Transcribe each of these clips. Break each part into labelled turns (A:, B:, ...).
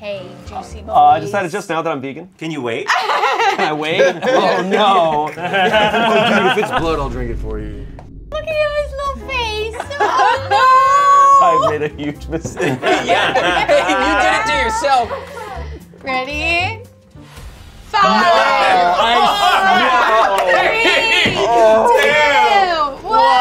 A: Hey, juicy boys.
B: Uh, I decided just now that I'm vegan.
C: Can you wait?
B: Can I wait? oh no!
D: Dude, if it's blood, I'll drink it for you.
A: Look at his little face. Oh
B: I made a huge mistake.
E: yeah. Hey, you did it to yourself.
A: no! Ready? Five, three, two, one.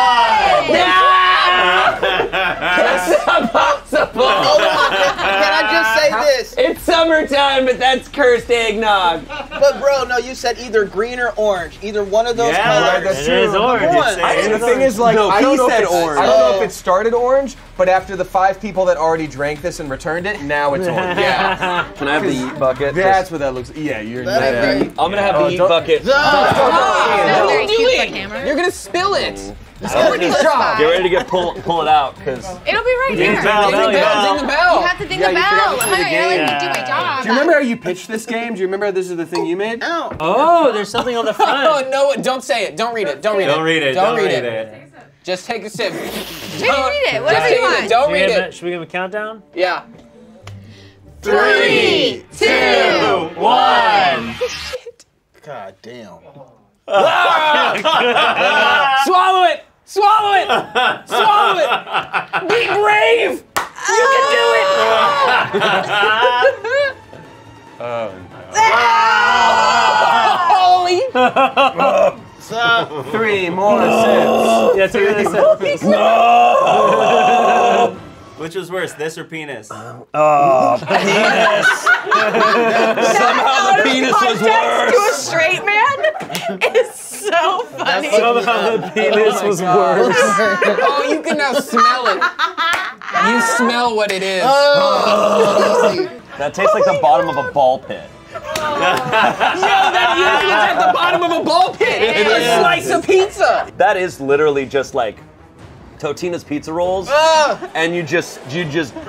E: That's not possible.
F: Hold on, can, can I just say this?
E: It's summertime, but that's cursed eggnog.
F: But bro, no, you said either green or orange. Either one of those
C: Yeah,
F: colors.
D: that's
C: it
D: true.
C: is orange.
F: Come
C: It's-
F: on.
C: it
D: And the
C: is
D: thing is, like,
B: No,
D: I don't know
B: said
D: if
B: orange.
D: I don't know
F: Oh.
D: if it started orange, but after the five people that already drank this and returned it, now it's orange.
E: Yeah.
B: Can I have the eat bucket?
D: That's what that looks. Yeah, you're.
F: That
D: yeah.
B: I'm gonna have
D: Oh,
B: the eat bucket.
E: Oh,
A: Not
E: what are
A: very
E: you
A: cute for
E: doing? You're gonna spill it.
D: Somebody's job.
B: Get ready to get pull pull it out, cause
A: It'll be right here.
C: bell,
E: Ding the bell, ding the bell.
A: You have to ding
D: Yeah,
A: the
D: you forgot
A: bell.
D: to play the
A: not gonna let
C: game.
A: me do my job.
D: Do you remember how you pitched this game? Do you remember this is the thing you made?
F: Ow.
C: Oh, there's something on the front.
E: Oh
C: front.
E: no! Don't say it. Don't read it. Don't read it.
C: Don't read it.
E: Don't, read, it.
C: it.
E: Just take a sip.
A: Read
E: Don't-
A: read it. What do you
E: take a sip.
A: want?
E: Don't read it.
C: should we give a countdown?
E: Yeah.
A: Three, two,
C: one.
F: God damn.
E: Swallow it. Swallow it. Swallow it. Be brave. You can do it.
D: Oh.
E: Holy.
D: Three more sips.
C: Yeah, take this. Which was worse, this or penis? Oh, penis.
B: somehow the penis was worse.
G: to a straight man is so funny.
B: Somehow the oh penis was worse.
E: Oh, you can now smell it. You smell what it is. Oh.
B: That tastes like the bottom of a ball pit.
E: Yo, that usually is at the bottom of a ball pit.
B: It
E: a
B: is.
E: slice of pizza.
B: That is literally just like Totino's pizza rolls,
E: Ugh.
B: and you just you just.
A: All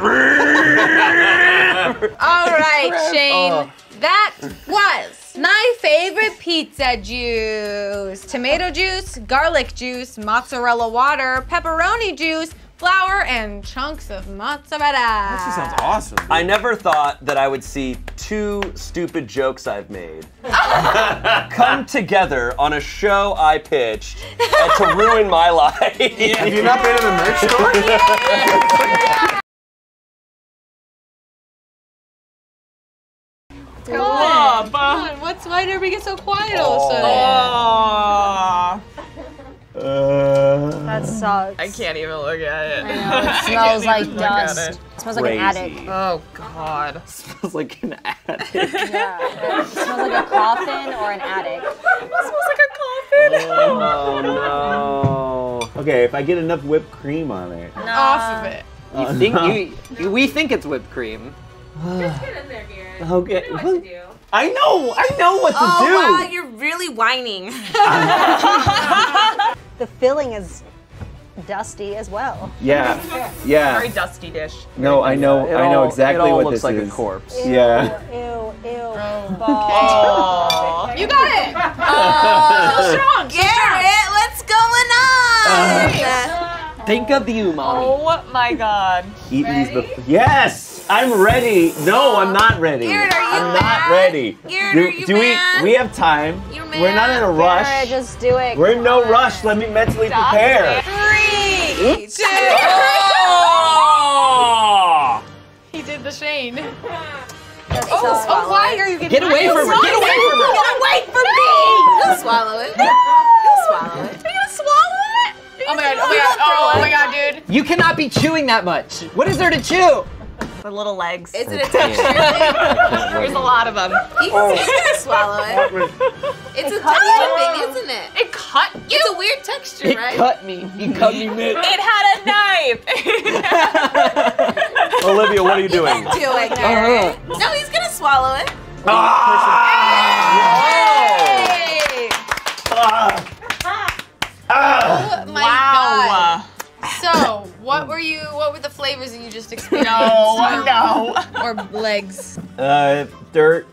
A: right, Shayne. Oh. That was my favorite pizza juice. Tomato juice, garlic juice, mozzarella water, pepperoni juice, flour, and chunks of mozzarella.
D: That sounds awesome.
B: I never thought that I would see two stupid jokes I've made come together on a show I pitched and to ruin my life.
D: Have you not been in the merch store?
A: Come on. Come on. What's why did we get so quiet all of a sudden?
G: That sucks.
H: I can't even look at it.
G: It smells like dust.
H: it.
G: It smells like an attic.
H: Oh God.
B: smells like an attic.
G: Yeah. It smells like a coffin or an attic.
H: It smells like a coffin.
B: Oh no. Okay, if I get enough whipped cream on it.
H: Off of it.
E: You think you, you? We think it's whipped cream.
I: Just get in there, Garrett.
B: Okay.
I: You know what to do.
B: I know, I know what to
H: Oh
B: do.
H: wow, you're really whining.
G: The filling is dusty as well.
D: Yeah. Yeah.
H: Very dusty dish.
D: No, I know.
B: It
D: I know
B: all-
D: exactly
B: it all
D: what
B: looks
D: this
B: like
D: is.
B: a corpse.
D: Yeah.
G: Ew, ew.
H: Oh.
A: You got it.
H: so strong. Garrett, what's going on?
E: Think of the umami.
H: oh my God.
B: Eat these before. Yes, I'm ready. No, I'm not ready.
H: Garrett, are you
B: I'm not ready.
H: Garrett,
B: do
H: are you
B: do
H: mad?
B: we? We have time.
H: You're
B: We're not in a rush.
G: Sarah, just do it.
B: We're in no
G: on.
B: rush. Let me mentally prepare.
H: Three, two.
B: Oh!
A: He did the Shayne.
G: That's
A: Oh,
G: so
A: oh, why are you getting
E: Get away from her. Get away from her.
H: Get away from me! He'll swallow it. He'll swallow it.
A: Are you gonna swallow it? Oh my god, oh my god, oh, oh my god, dude.
E: You cannot be chewing that much. What is there to chew?
H: The little legs.
I: Is it a texture thing?
H: There's a lot of them.
I: He's oh. gonna swallow it. It's a texture thing, isn't it?
H: It cut you.
I: It's a weird texture,
E: It
I: right?
E: cut me. He cut me mid.
H: It had a knife.
B: Olivia, what are you doing?
I: Do it, Garrett. No, he's gonna swallow it. Ah!
A: Hey! Ah! Ah! Oh my
H: wow.
A: god. So, what were you? What were the flavors that you just experienced?
H: No, no.
A: Or legs?
B: Uh, dirt.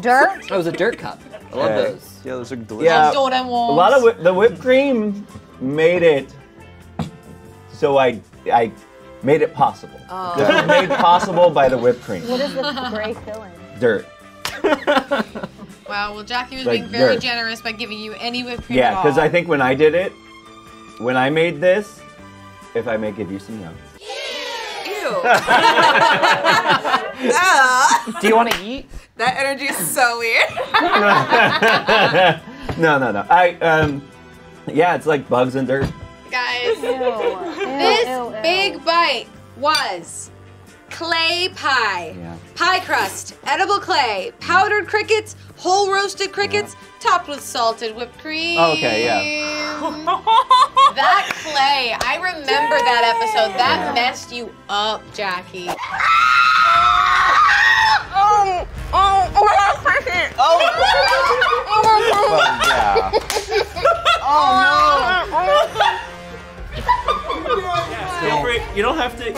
G: Dirt?
E: That was a dirt cup. I love
B: Yeah.
E: those.
B: Yeah, those are delicious.
A: Yeah.
B: Yeah, a lot of whip, the whipped cream made it so I I
J: made it possible. This was made possible by the whipped cream.
G: What is the gray filling?
J: Dirt.
A: Wow, well, Jackie was
J: Like
A: being very
J: dirt.
A: generous by giving you any whipped cream
J: Yeah,
A: at all.
J: because I think when I did it, when I made this, if I may give you some notes.
I: Ew.
C: Do you want to eat?
I: that energy is so weird.
J: no, no, no. I um, yeah, it's like bugs and dirt.
A: Guys,
G: Ew.
A: this
G: ew, ew.
A: big bite was clay pie.
J: Yeah.
A: Pie crust, edible clay, powdered crickets, whole roasted crickets, topped with salted whipped cream.
J: Oh, okay,
A: yeah. that clay, I remember that episode. That messed you up, Jackie.
D: yeah. Oh no.
K: yeah, feel free. You don't have to.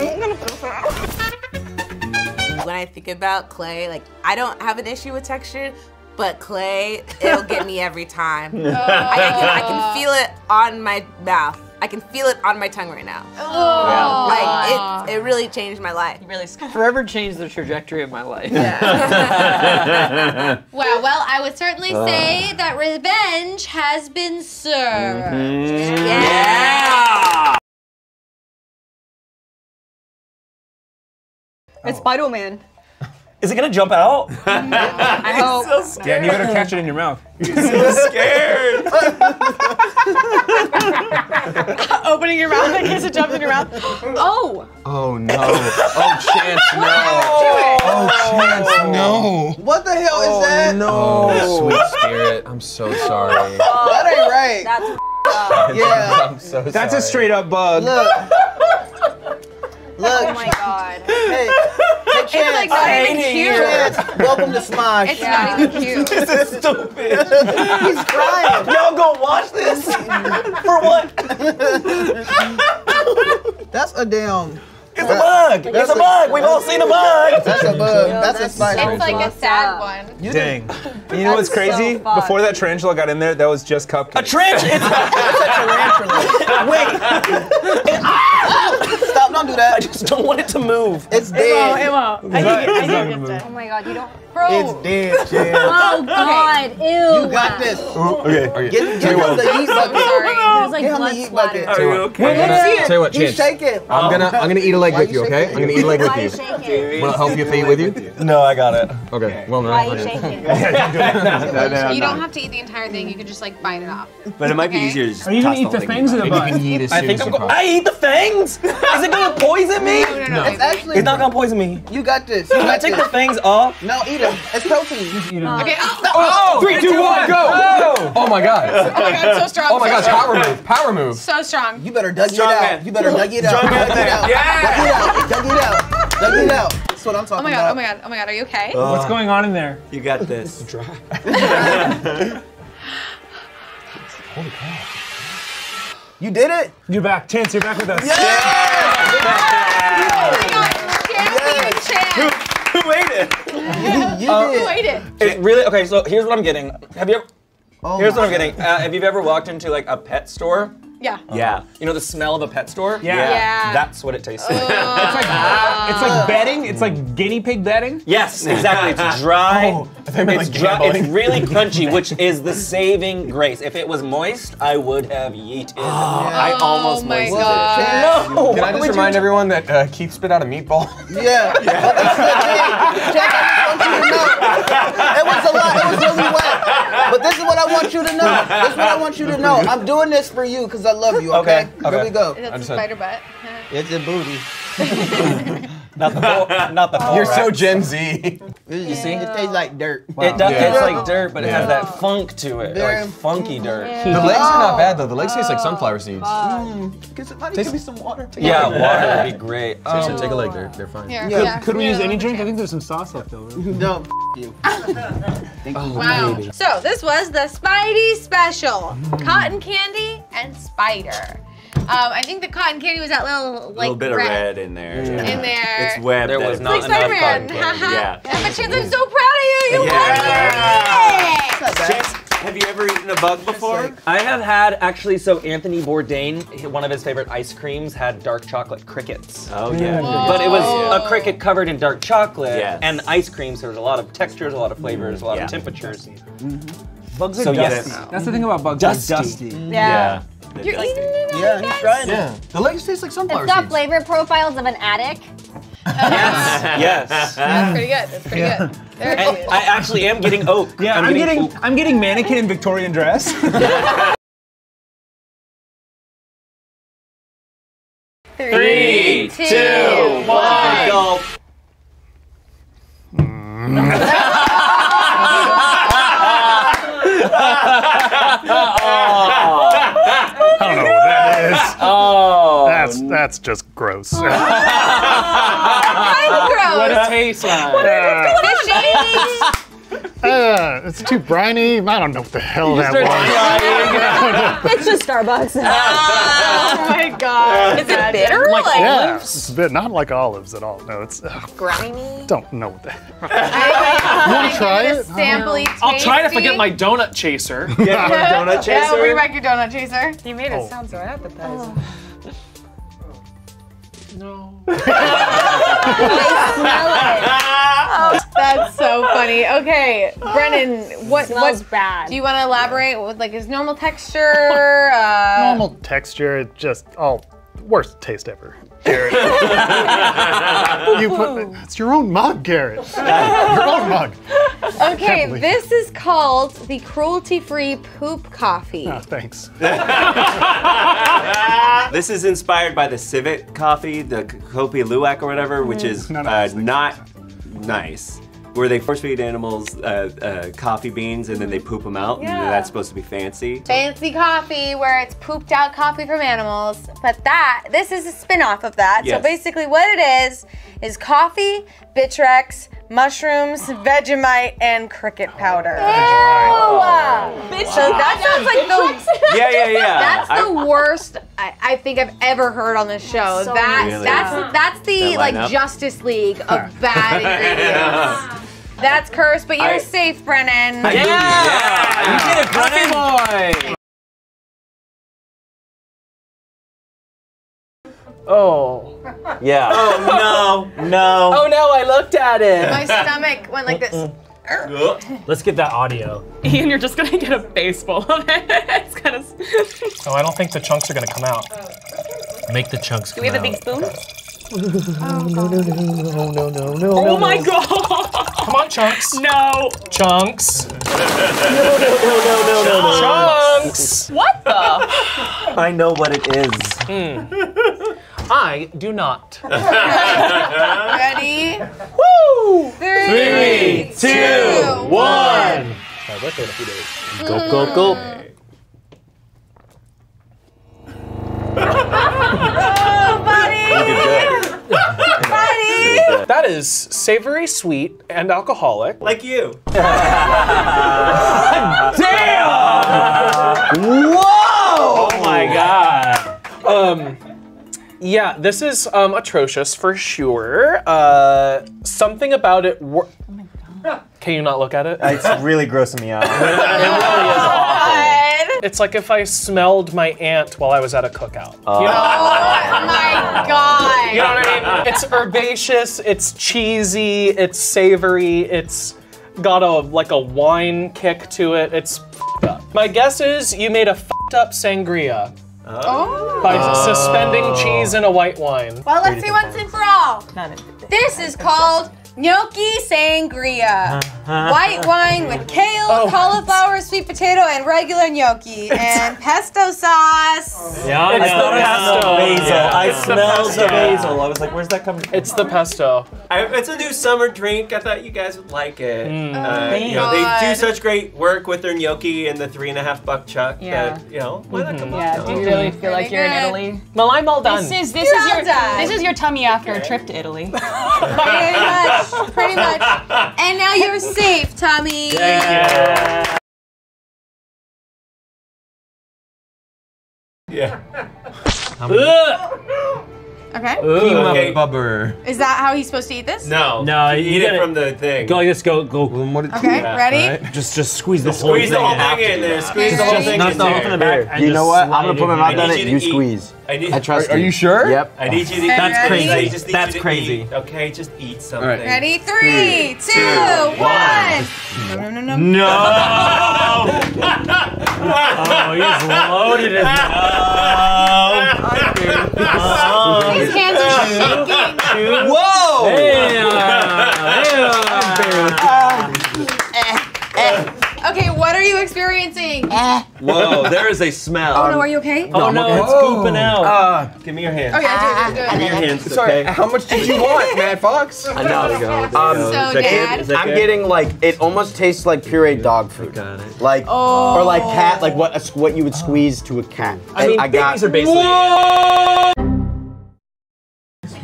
I: when I think about clay, like I don't have an issue with texture, but clay, it'll get me every time. Oh. I, I can, I can feel it on my mouth. I can feel it on my tongue right now. Oh, like it, it really changed my life.
L: Really
C: Forever changed the trajectory of my life.
A: Wow, well, I would certainly uh. say that revenge has been served. Mm-hmm.
K: Yeah. Oh.
L: It's Spider-Man.
B: Is it gonna jump out?
L: I hope.
C: Dan, you better catch it in your mouth.
K: You're so scared.
L: Opening your mouth in case it jumps in your mouth. Oh!
D: Oh no. Oh Chanse, no. Oh Chanse, oh. no.
F: What the hell is oh, that?
D: Oh no. sweet spirit, I'm so sorry.
F: That ain't right.
G: That's
F: yeah.
D: I'm so sorry.
C: That's a straight up bug.
F: Look. Look.
G: oh
F: Chanse.
A: It's like not even cute.
F: Chanse, welcome to Smosh.
A: It's not even cute.
B: this is stupid.
F: He's crying.
B: Y'all go watch this. For what?
F: That's a damn.
B: It's a bug. It's a bug. We've all seen a bug.
F: That's a bug. That's a spider.
A: It's like a sad one.
C: Dang. You know what's
G: That's so
C: crazy? Before that tarantula got in there, that was just cupcake.
B: A trench. It's Wait.
F: Stop! Don't do
B: I just don't want it to move.
F: It's dead.
L: It won't. I think, I think it's dead.
G: Oh my god, you don't.
A: Bro,
F: It's dead, Chanse.
G: Oh god, ew.
F: You got this.
C: Okay. okay.
F: Get, get him the yeet bucket.
A: sorry.
G: There's like
F: Get him
G: blood
F: the yeet bucket.
K: Are you okay?
D: I'm gonna, tell you what,
F: He's
D: Chanse.
F: shaking.
D: I'm gonna I'm gonna eat a leg
F: Why
D: with
F: you
D: you, okay? I'm gonna eat a leg
G: Why
D: with
G: are you
D: you.
G: shaking?
D: Wanna help you if I eat with you?
B: No, I got it.
D: Okay. Well, no.
G: Why are you shaking?
A: You don't have to eat the entire thing. You can just like bite it off.
K: But it might be easier to just
C: Are you gonna eat the fangs
K: in
C: or the
K: mouth.
D: You can eat as
B: I
D: soon
B: think
D: as
B: I'm
D: you
B: go- I eat the fangs. Is it gonna poison me?
A: No, no, no.
F: It's actually.
B: It's not gonna poison me.
F: You got this. You
B: Can I
F: got
B: take the fangs off?
F: No, eat them. It's protein. Oh.
A: Okay. Oh,
D: Oh, oh, oh three, two, one, go! Oh my god.
A: oh my god, so strong.
D: Oh my
A: so
D: gosh,
A: strong.
D: power move. Power move.
A: So strong.
F: You better dug it
K: Strong
F: out.
K: man.
F: You better dug it out.
K: Strong man
F: Dug it out.
K: Yeah.
F: Dug it out. Dug it out. Dug it out. That's what I'm talking about.
A: Oh my god,
F: about.
A: oh my god, oh my god, are you okay?
C: Uh, What's going on in there?
K: You got this. dry. Holy cow!
F: You did it.
C: You're back. Chanse, you're back with us. Yeah!
A: Oh my god, champion champ.
B: Who ate it?
F: You
A: Who
F: did.
A: ate it?
B: It's really okay. So here's what I'm getting. Have you? Ever,
F: Oh
B: here's what I'm getting. Uh, have you ever walked into like a pet store?
A: Yeah.
K: Yeah.
B: You know the smell of a pet store?
C: Yeah.
A: Yeah.
B: That's what it tastes like.
C: It's like it's like bedding. It's like guinea pig bedding.
B: Yes, exactly. It's dry.
D: Oh, I thought you meant
B: it's
D: like
B: dry.
D: gambling.
B: It's really crunchy, which is the saving grace. If it was moist, I would have yeeted. It. I almost
A: Oh my
B: moisted
A: god.
B: it. No.
D: Can I just remind everyone that uh, Keith spit out a meatball?
F: Yeah. But that's the thing. Jack, I just want you to know. It was a lot. It was really wet. But this is what I want you to know. This is what I want you to know. I'm doing this for you because I love you, okay?
B: Okay,
F: Here
B: okay.
F: we go.
A: That's a spider butt.
F: It's a booty.
B: Not the whole, not the whole.
D: You're so
B: rack.
D: Gen Z.
F: You see? It tastes like dirt.
B: It does
D: Yeah.
B: taste like dirt, but it has that funk to it,
F: Very-
B: like funky dirt.
D: The legs are not bad though. The legs taste like sunflower seeds.
F: Get somebody give me some water.
B: Yeah, water would be great.
D: Seriously,
B: Um,
D: take a leg. They're, they're fine.
A: Here,
F: Could-
A: yeah.
C: Could we use any drink? I think there's some sauce left over.
F: No, you.
A: Wow. So this was the Spidey special. Cotton candy and spider. Um, I think the cotton candy was that little
K: A
A: like
K: little bit of red in there.
A: in there.
K: It's web.
B: There was not
A: like
K: feels
B: enough
A: Spider-Man.
K: cotton candy, Yeah.
A: But Chanse, I'm so proud of you. You
K: Yeah.
A: won it.
K: Chanse, Have you ever eaten a bug before?
M: I have had actually. So Anthony Bourdain, one of his favorite ice creams, had dark chocolate crickets.
K: Oh yeah.
M: But it was a cricket covered in dark chocolate
K: Yes.
M: and ice cream, so there's a lot of textures, a lot of flavors, a lot
K: Yeah.
M: of temperatures.
N: Bugs are
M: So, yes.
N: That's the thing about bugs.
M: Dusty.
N: They're dusty.
G: Yeah.
A: You're eating it?
O: Yeah, he's trying
N: Yeah.
O: it.
N: The legs taste like sunflower
G: It's got
N: seeds.
G: flavor profiles of an attic.
M: yes.
A: That's pretty good. That's pretty good. Very
M: And
A: good.
M: I actually am getting oak.
N: Yeah, I'm, getting, I'm getting mannequin in Victorian dress.
A: Three, two, one.
K: Gulp.
P: I don't know what that is.
M: Oh.
P: That's that's just gross.
A: Kind of
M: What
A: gross.
M: a taste like.
A: Fishy.
P: Uh, it's too briny. I don't know what the hell that was.
G: It's just Starbucks.
A: Oh my god. Is it bitter?
P: Like
A: Like,
P: yeah, it's a bit not like olives at all. No, it's ugh,
A: grimy?
P: don't know what that.
A: You
P: wanna try it?
A: Sampley
M: I'll try it if I get my donut chaser.
K: Yeah, donut chaser.
A: Yeah, bring back your donut chaser.
Q: You made it
P: Oh.
Q: sound so appetizing.
M: No.
A: Oh, that's so funny. Okay, Brennan, what
G: Smells
A: what
G: bad.
A: do you want to elaborate with like his normal texture? Uh,
P: Normal texture, just all worst taste ever. Garrett. you put it's your own mug, Garrett. your own mug.
A: Okay, this is called the cruelty-free poop coffee.
P: Ah, thanks.
K: This is inspired by the Civet coffee, the Kopi Luwak or whatever, which is
P: None of
K: uh, not nice. Where they force feed animals uh, uh, coffee beans and then they poop them out, and
A: Yeah.
K: that's supposed to be fancy.
A: Fancy coffee where it's pooped out coffee from animals, but that this is a spin-off of that. So basically what it is is coffee, Bitrex, mushrooms, Vegemite, and cricket powder. So that sounds like the
K: Yeah, yeah, yeah.
A: That's
K: I-
A: the worst I, I think I've ever heard on this show.
G: So
A: that
K: Really?
A: that's that's the
K: That
A: like
K: lineup?
A: Justice League of bad ingredients. That's cursed, but you're
K: I-
A: safe, Brennan.
M: Yeah! You did it, Brennan! boy! Oh.
B: Yeah.
K: Oh no, no.
M: Oh no, I looked at it.
A: My stomach went like this.
R: Let's get that audio.
Q: Ian, you're just gonna get a face full of it. it's kind of.
R: Oh, I don't think the chunks are gonna come out. Oh. Make the chunks
Q: Do
R: come
Q: we have a big spoon?
R: No, no, no, no, no, no, no.
Q: Oh my
R: no.
Q: god!
R: Come on, chunks.
Q: No!
R: Chunks. No, no, no, no, no, no, no. Chunks.
Q: What the?
B: I know what it is.
R: I do not.
A: Ready?
R: Woo!
A: Three,
B: two, one.
R: My birthday in a few days.
B: Go, go, go.
A: Oh, buddy!
B: You did good.
A: Buddy!
R: That is savory, sweet, and alcoholic.
K: Like you.
B: Damn! Whoa!
R: Oh my god. Um, yeah, this is um, atrocious for sure. Uh, something about it. Wor- Can you not look at it?
S: It's really grossing me out.
A: God.
R: It's like if I smelled my aunt while I was at a cookout. you, know,
A: Oh my god.
R: you know what I mean? It's herbaceous, it's cheesy, it's savory, it's got a like a wine kick to it. It's up. My guess is you made a f***ed up sangria
A: Oh.
R: by suspending cheese in a white wine.
A: Well, let's see once and for all. This is called gnocchi sangria. White wine with kale,
R: Oh.
A: cauliflower, sweet potato, and regular gnocchi, and pesto sauce.
R: Yeah,
B: I thought it
R: pesto.
B: no basil. I
R: It's the
B: smelled
R: pesto.
B: the basil. I was like, where's that coming from?
R: It's the pesto.
K: I, it's a new summer drink. I thought you guys would like it.
R: Mm.
K: Uh, you know,
A: God.
K: they do such great work with their gnocchi and the three and a half buck chuck.
Q: Yeah.
K: That, you know, why not come
Q: Yeah,
K: up?
Q: do you really feel like you're in. Italy?
R: Well, I'm all done.
Q: This is this
A: You're
Q: is
A: all
Q: your
A: done.
Q: this is your tummy after a trip to Italy.
A: Pretty much. Pretty much. And now you're safe, Tommy.
K: Yeah.
R: Ugh.
A: Okay.
D: Keema
C: Okay.
D: bubber.
A: Is that how he's supposed to eat this?
C: No.
K: No,
C: you
K: you
C: eat it
K: gotta-
C: from the thing.
K: Go like this. Go go.
A: Okay, ready?
D: Just just squeeze the whole
C: Squeeze
D: thing
C: the whole thing in there. Squeeze the
A: Okay.
C: whole thing
K: Not
C: in
K: the whole
C: there.
K: from the back. and
O: You
K: just
O: know what? I'm
K: slide
O: gonna put my
K: in.
O: mouth on
C: need
O: it.
C: you to eat.
O: squeeze.
C: I need.
O: I trust
D: Are
O: you.
D: you sure?
O: Yep.
C: I need you to.
A: That's
C: I
D: crazy.
C: just need
D: That's
C: you to
D: crazy.
C: Eat. Okay, just eat something.
D: right.
A: Ready? Three, two,
C: two,
A: one. No, no, no, no.
K: No. Oh, he's loaded his mouth.
A: His hands are shaking.
D: Whoa! Eh, eh.
A: Okay, what are you experiencing?
B: Whoa, there is a smell.
A: Oh no, are you okay?
K: Oh no, it's scooping out.
D: Uh,
C: Give me your hand.
A: Oh yeah, do it, do it,
C: Give me your hands.
D: sorry,
C: Okay.
D: how much did you want, Matt Fox?
C: I know. There you go. There
O: Um,
C: you go.
A: So,
C: Is that good?
A: Dad?
C: Is that
O: I'm
C: good?
O: getting like it almost tastes like pureed dog food.
C: Got it.
O: Like or like cat, like what a, s- what you would squeeze to a cat.
C: I mean,
O: got,
C: babies are basically.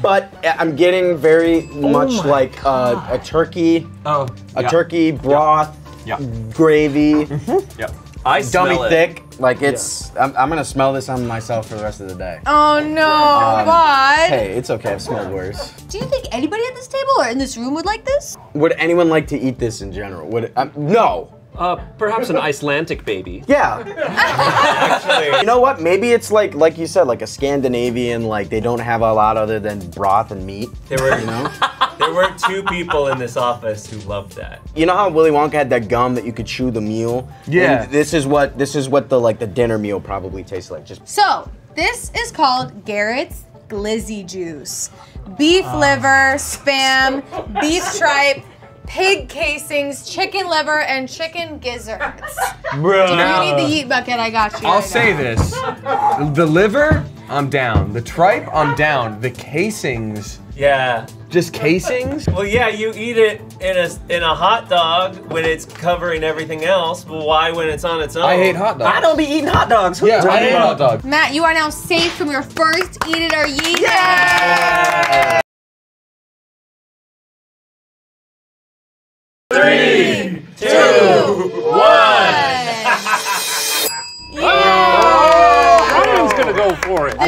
O: but uh, I'm getting very much like uh, a turkey,
D: Oh,
O: a
D: yeah.
O: turkey broth,
D: Yeah.
O: gravy,
B: Yep. I smell
O: dummy
B: it.
O: thick. Like it's, I'm, I'm gonna smell this on myself for the rest of the day.
A: Oh no,
O: Um,
A: what?
O: Hey, it's okay. I've smelled worse.
A: Do you think anybody at this table or in this room would like this?
O: Would anyone like to eat this in general? Would um, no?
B: Uh, perhaps an Icelandic baby.
O: Yeah. Actually. You know what? Maybe it's like, like you said, like a Scandinavian. Like they don't have a lot other than broth and meat.
C: There were,
O: You know.
C: there were two people in this office who loved that.
O: You know how Willy Wonka had that gum that you could chew the meal?
D: Yeah.
O: And this is what this is what the like the dinner meal probably tastes like. Just
A: So, this is called Garrett's Glizzy Juice. Beef ah. liver, spam, beef tripe, pig casings, chicken liver, and chicken gizzards.
D: Bro.
A: If you need the yeet bucket, I got you.
D: I'll
A: right
D: say
A: now.
D: this. The liver, I'm down. The tripe, I'm down. The casings,
C: Yeah.
D: just casings?
C: Well, yeah, you eat it in a in a hot dog when it's covering everything else, but why when it's on its own?
D: I hate hot dogs.
K: I don't be eating hot dogs. Who
D: Yeah, I hate hot dogs.
A: Matt, you are now safe from your first Eat It or Yeet It.
C: Three,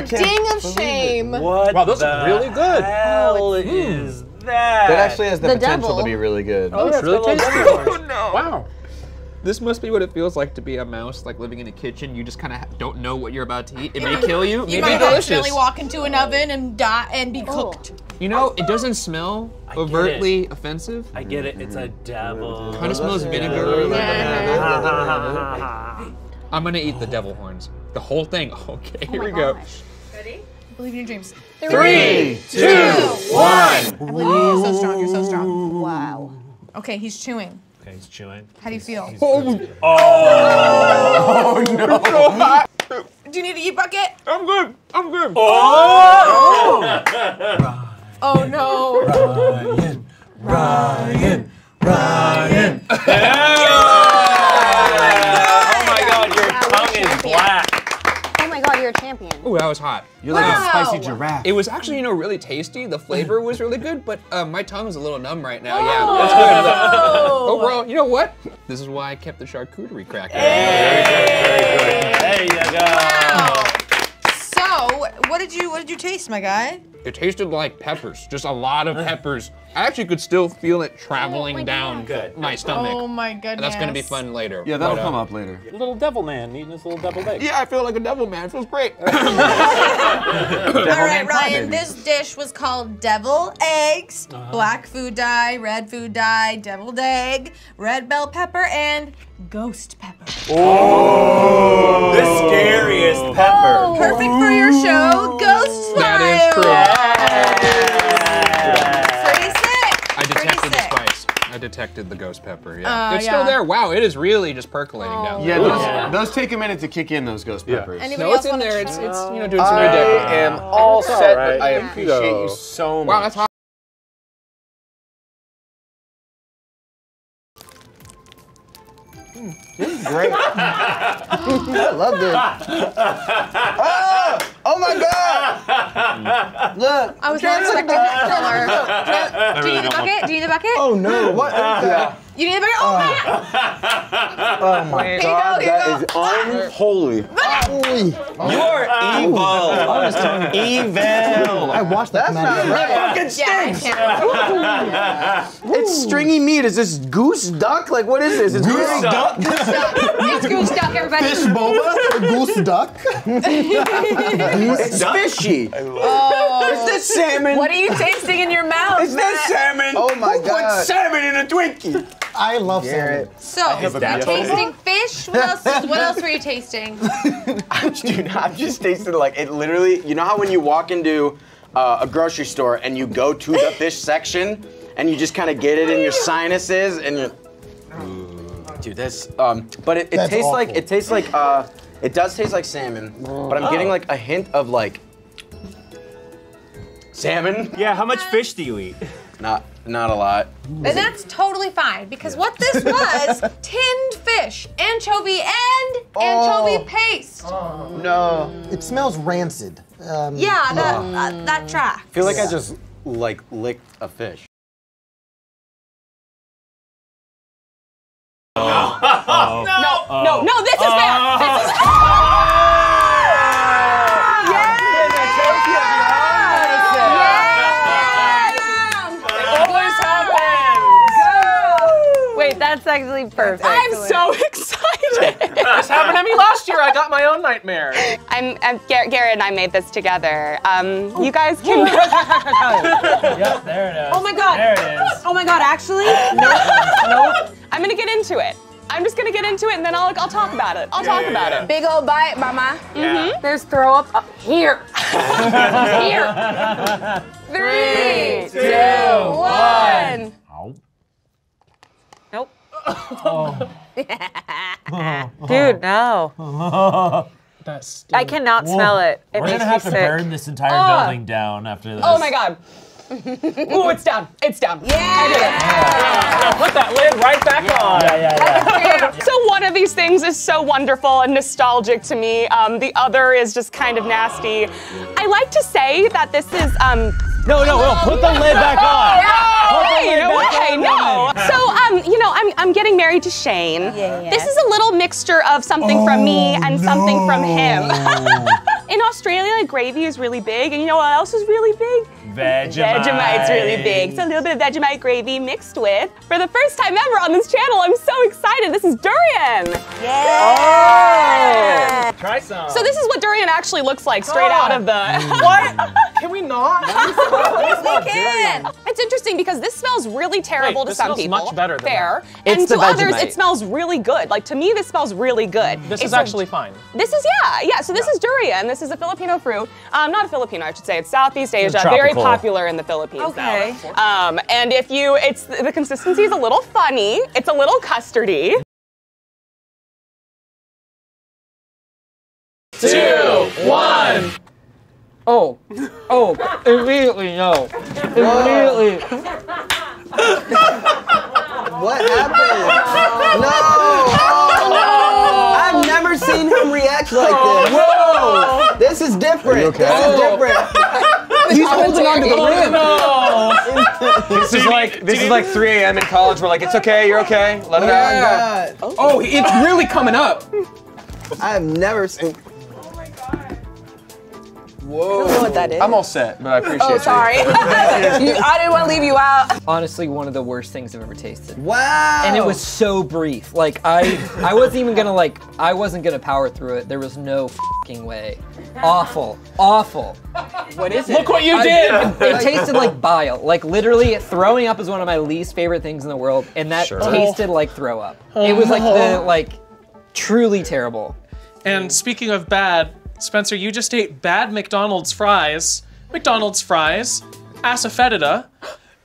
A: ding of shame.
C: What?
E: Wow, those
C: the
E: are really good.
C: Hell oh, is hmm. that?
R: That actually has the,
G: The
R: potential
G: devil.
R: to be really good.
E: Oh, it's really tasty.
D: Oh no.
E: Wow. This must be what it feels like to be a mouse, like living in a kitchen. You just kind of don't know what you're about to eat. It may kill you,
A: You
E: may
A: might
E: be delicious.
A: accidentally walk into an oven and die and be oh. cooked.
E: You know, it doesn't smell
C: get
E: overtly offensive.
C: I get it. It's a mm-hmm. devil.
E: Kind of smells vinegar.
A: Yeah.
E: I'm gonna eat the devil horns. The whole thing. Okay, here
G: Oh
E: we go.
G: Oh gosh.
A: Believe in your dreams.
C: Three, two, one.
A: I believe you're so strong. You're so strong.
G: Wow.
A: Okay, he's chewing.
C: Okay, he's chewing.
A: How do you feel?
D: Oh oh, no.
A: Do you need a yeet bucket?
D: I'm good. I'm good.
C: Oh!
A: Oh, oh no.
C: Ryan, Ryan, Ryan. Oh my God, your tongue is black.
G: Oh my god, you're a champion.
E: Ooh, that was hot.
R: You're like a spicy giraffe.
E: It was actually, you know, really tasty. The flavor was really good, but uh, my tongue's a little numb right now. Yeah, that's good. But overall, you know what? This is why I kept the charcuterie cracker.
C: There you go.
A: So, what did you what did you taste, my guy?
E: It tasted like peppers, just a lot of peppers. I actually could still feel it traveling
G: my
E: down
C: Good.
E: my stomach.
A: Oh my goodness.
E: and that's gonna be fun later.
R: Yeah, that'll
E: But, uh,
R: come up later.
K: Little devil man eating his little devil egg.
E: Yeah, I feel like a devil man. It feels great.
A: All right, Ryan.
R: crybaby.
A: This dish was called devil eggs, black food dye, red food dye, deviled egg, red bell pepper, and ghost pepper.
C: The scariest pepper.
A: Perfect for your show, Ghost Files.
E: that is true.
A: Pretty sick.
E: I
A: Pretty
E: detected the spice. I detected the ghost pepper. Yeah,
A: Uh,
E: it's
A: yeah.
E: still there. Wow, it is really just percolating down
R: Yeah,
E: there.
R: those, those take a minute to kick in. Those ghost peppers.
A: Anybody
E: No,
A: else
E: it's in there. It's it's you know doing some
R: I
E: good decking.
R: am all set,
K: alright.
R: but I
G: Yeah.
R: appreciate you so much.
E: Wow, that's hot.
O: Mm, this is great. I love this. Oh, oh my god! Look.
A: I was not expecting that color. Do you need the bucket? Do you need the bucket?
O: Oh no! What?
A: You need a bigger. Oh, oh. man.
O: Oh my
A: Here you
O: god,
A: go, here you
O: that is unholy.
B: You are evil. Evil.
O: I watched that. That's not right.
A: fucking stinks.
O: It's stringy meat. Is this geoduck? Like what is this? It's
D: Goose
O: very-
D: duck?
A: It's geoduck, everybody.
P: Fish boba or geoduck?
O: It's fishy.
A: Oh.
O: It's the salmon.
T: What are you tasting in your mouth,
O: It's the
T: Matt?
O: salmon. Oh my
D: Who put salmon in a Twinkie?
P: I love
O: Garrett.
P: salmon.
A: So, you're tasting fish. What else? What else were you tasting?
O: Dude, I'm just tasting like it literally, you know how when you walk into uh, a grocery store and you go to the fish section and you just kind of get it in your sinuses and you're. Dude, that's um, but it, it
P: That's
O: tastes like it tastes like uh, it does taste like salmon, but I'm getting like a hint of like salmon.
C: Yeah, how much fish do you eat?
O: Not not a lot.
A: And that's totally fine because what this was tinned fish, anchovy, and anchovy paste.
O: No.
P: It smells rancid. Um,
A: Yeah, that uh, that track.
O: I feel like I just like licked a fish.
C: Oh.
G: No, no, no, this is bad. This is
K: Always
G: that's actually perfect.
H: I'm so excited.
R: This happened to me last year. I got my own nightmare.
H: I'm, I'm Gar- Garrett and I made this together. Um, you guys can.
K: Yep, there it is.
H: Oh my god.
K: There it is.
H: Oh my god, actually? no. nope. I'm gonna get into it. I'm just gonna get into it and then I'll, I'll talk about it. I'll
K: Yeah,
H: talk
K: yeah,
H: about
K: yeah.
H: it.
T: Big old bite, mama.
H: Mm-hmm.
G: There's throw up up here.
H: Here. Three, two, one. Nope. Oh.
G: Dude, no.
R: That's
G: I cannot smell it. It
K: We're
G: makes
K: gonna
G: me
K: have to
G: sick.
K: burn this entire
H: Oh.
K: building down after oh this.
H: Oh my god. Ooh, it's down. It's down. Yeah. I did it.
K: Put that lid right back on. Yeah, yeah, yeah.
H: So one of these things is so wonderful and nostalgic to me. Um, the other is just kind of nasty. I like to say that this is um.
C: No, no, no. Put the lid back on. Put the
H: Wait,
C: lid back
H: wait,
C: on,
H: no. So, um, you know, I'm, I'm getting married to Shane.
G: yeah. yeah.
H: This is a little mixture of something from me
C: Oh,
H: and something from him. In Australia, gravy is really big, and you know what else is really big?
K: Vegemite.
H: Vegemite's really big. So a little bit of Vegemite gravy mixed with, for the first time ever on this channel, I'm so excited. This is durian. Yeah.
K: Oh! Try some.
H: So this is what durian actually looks like straight out of the.
R: what? Can we not?
H: we can. It's interesting because this smells really terrible
R: Wait,
H: to some
R: smells
H: people.
R: much better than
H: Fair.
R: that.
H: and
R: It's
H: to
R: the
H: others,
R: Vegemite.
H: it smells really good. Like to me, this smells really good.
R: This
H: It's
R: is
H: a-
R: actually fine.
H: This is yeah, yeah. So this is durian. And this is a Filipino fruit. Um, not a Filipino, I should say. It's Southeast Asia. Very
C: tropical.
H: Popular in the Philippines
G: Okay.
H: now. Um, and if you, it's the consistency is a little funny. It's a little custardy.
K: Two, one.
M: Oh, oh, immediately no. Immediately.
O: What happened? No! Oh, I've never seen him react like this. Whoa! This is different.
D: okay?
O: This is different.
M: He's holding on to the rim.
D: Oh, this is like this is like 3 a.m. in college. We're like, it's okay, you're okay. Let it out.
M: Oh, it's really coming up.
O: I have never seen.
T: Whoa. I don't know what that is.
D: I'm all set, but I appreciate
T: Oh, sorry. You- I didn't want to leave you out.
M: Honestly, one of the worst things I've ever tasted.
O: Wow.
M: And it was so brief. Like I, I wasn't even gonna like, I wasn't gonna power through it. There was no fucking way. Awful, awful.
G: What is it?
R: Look what you
M: I-
R: did.
M: It, tasted like bile. Like literally, throwing up is one of my least favorite things in the world, and that
R: Sure.
M: tasted like throw up.
R: Oh,
M: it was like the like truly terrible.
R: And speaking of bad, Spencer, you just ate bad McDonald's fries. McDonald's fries, asafoetida.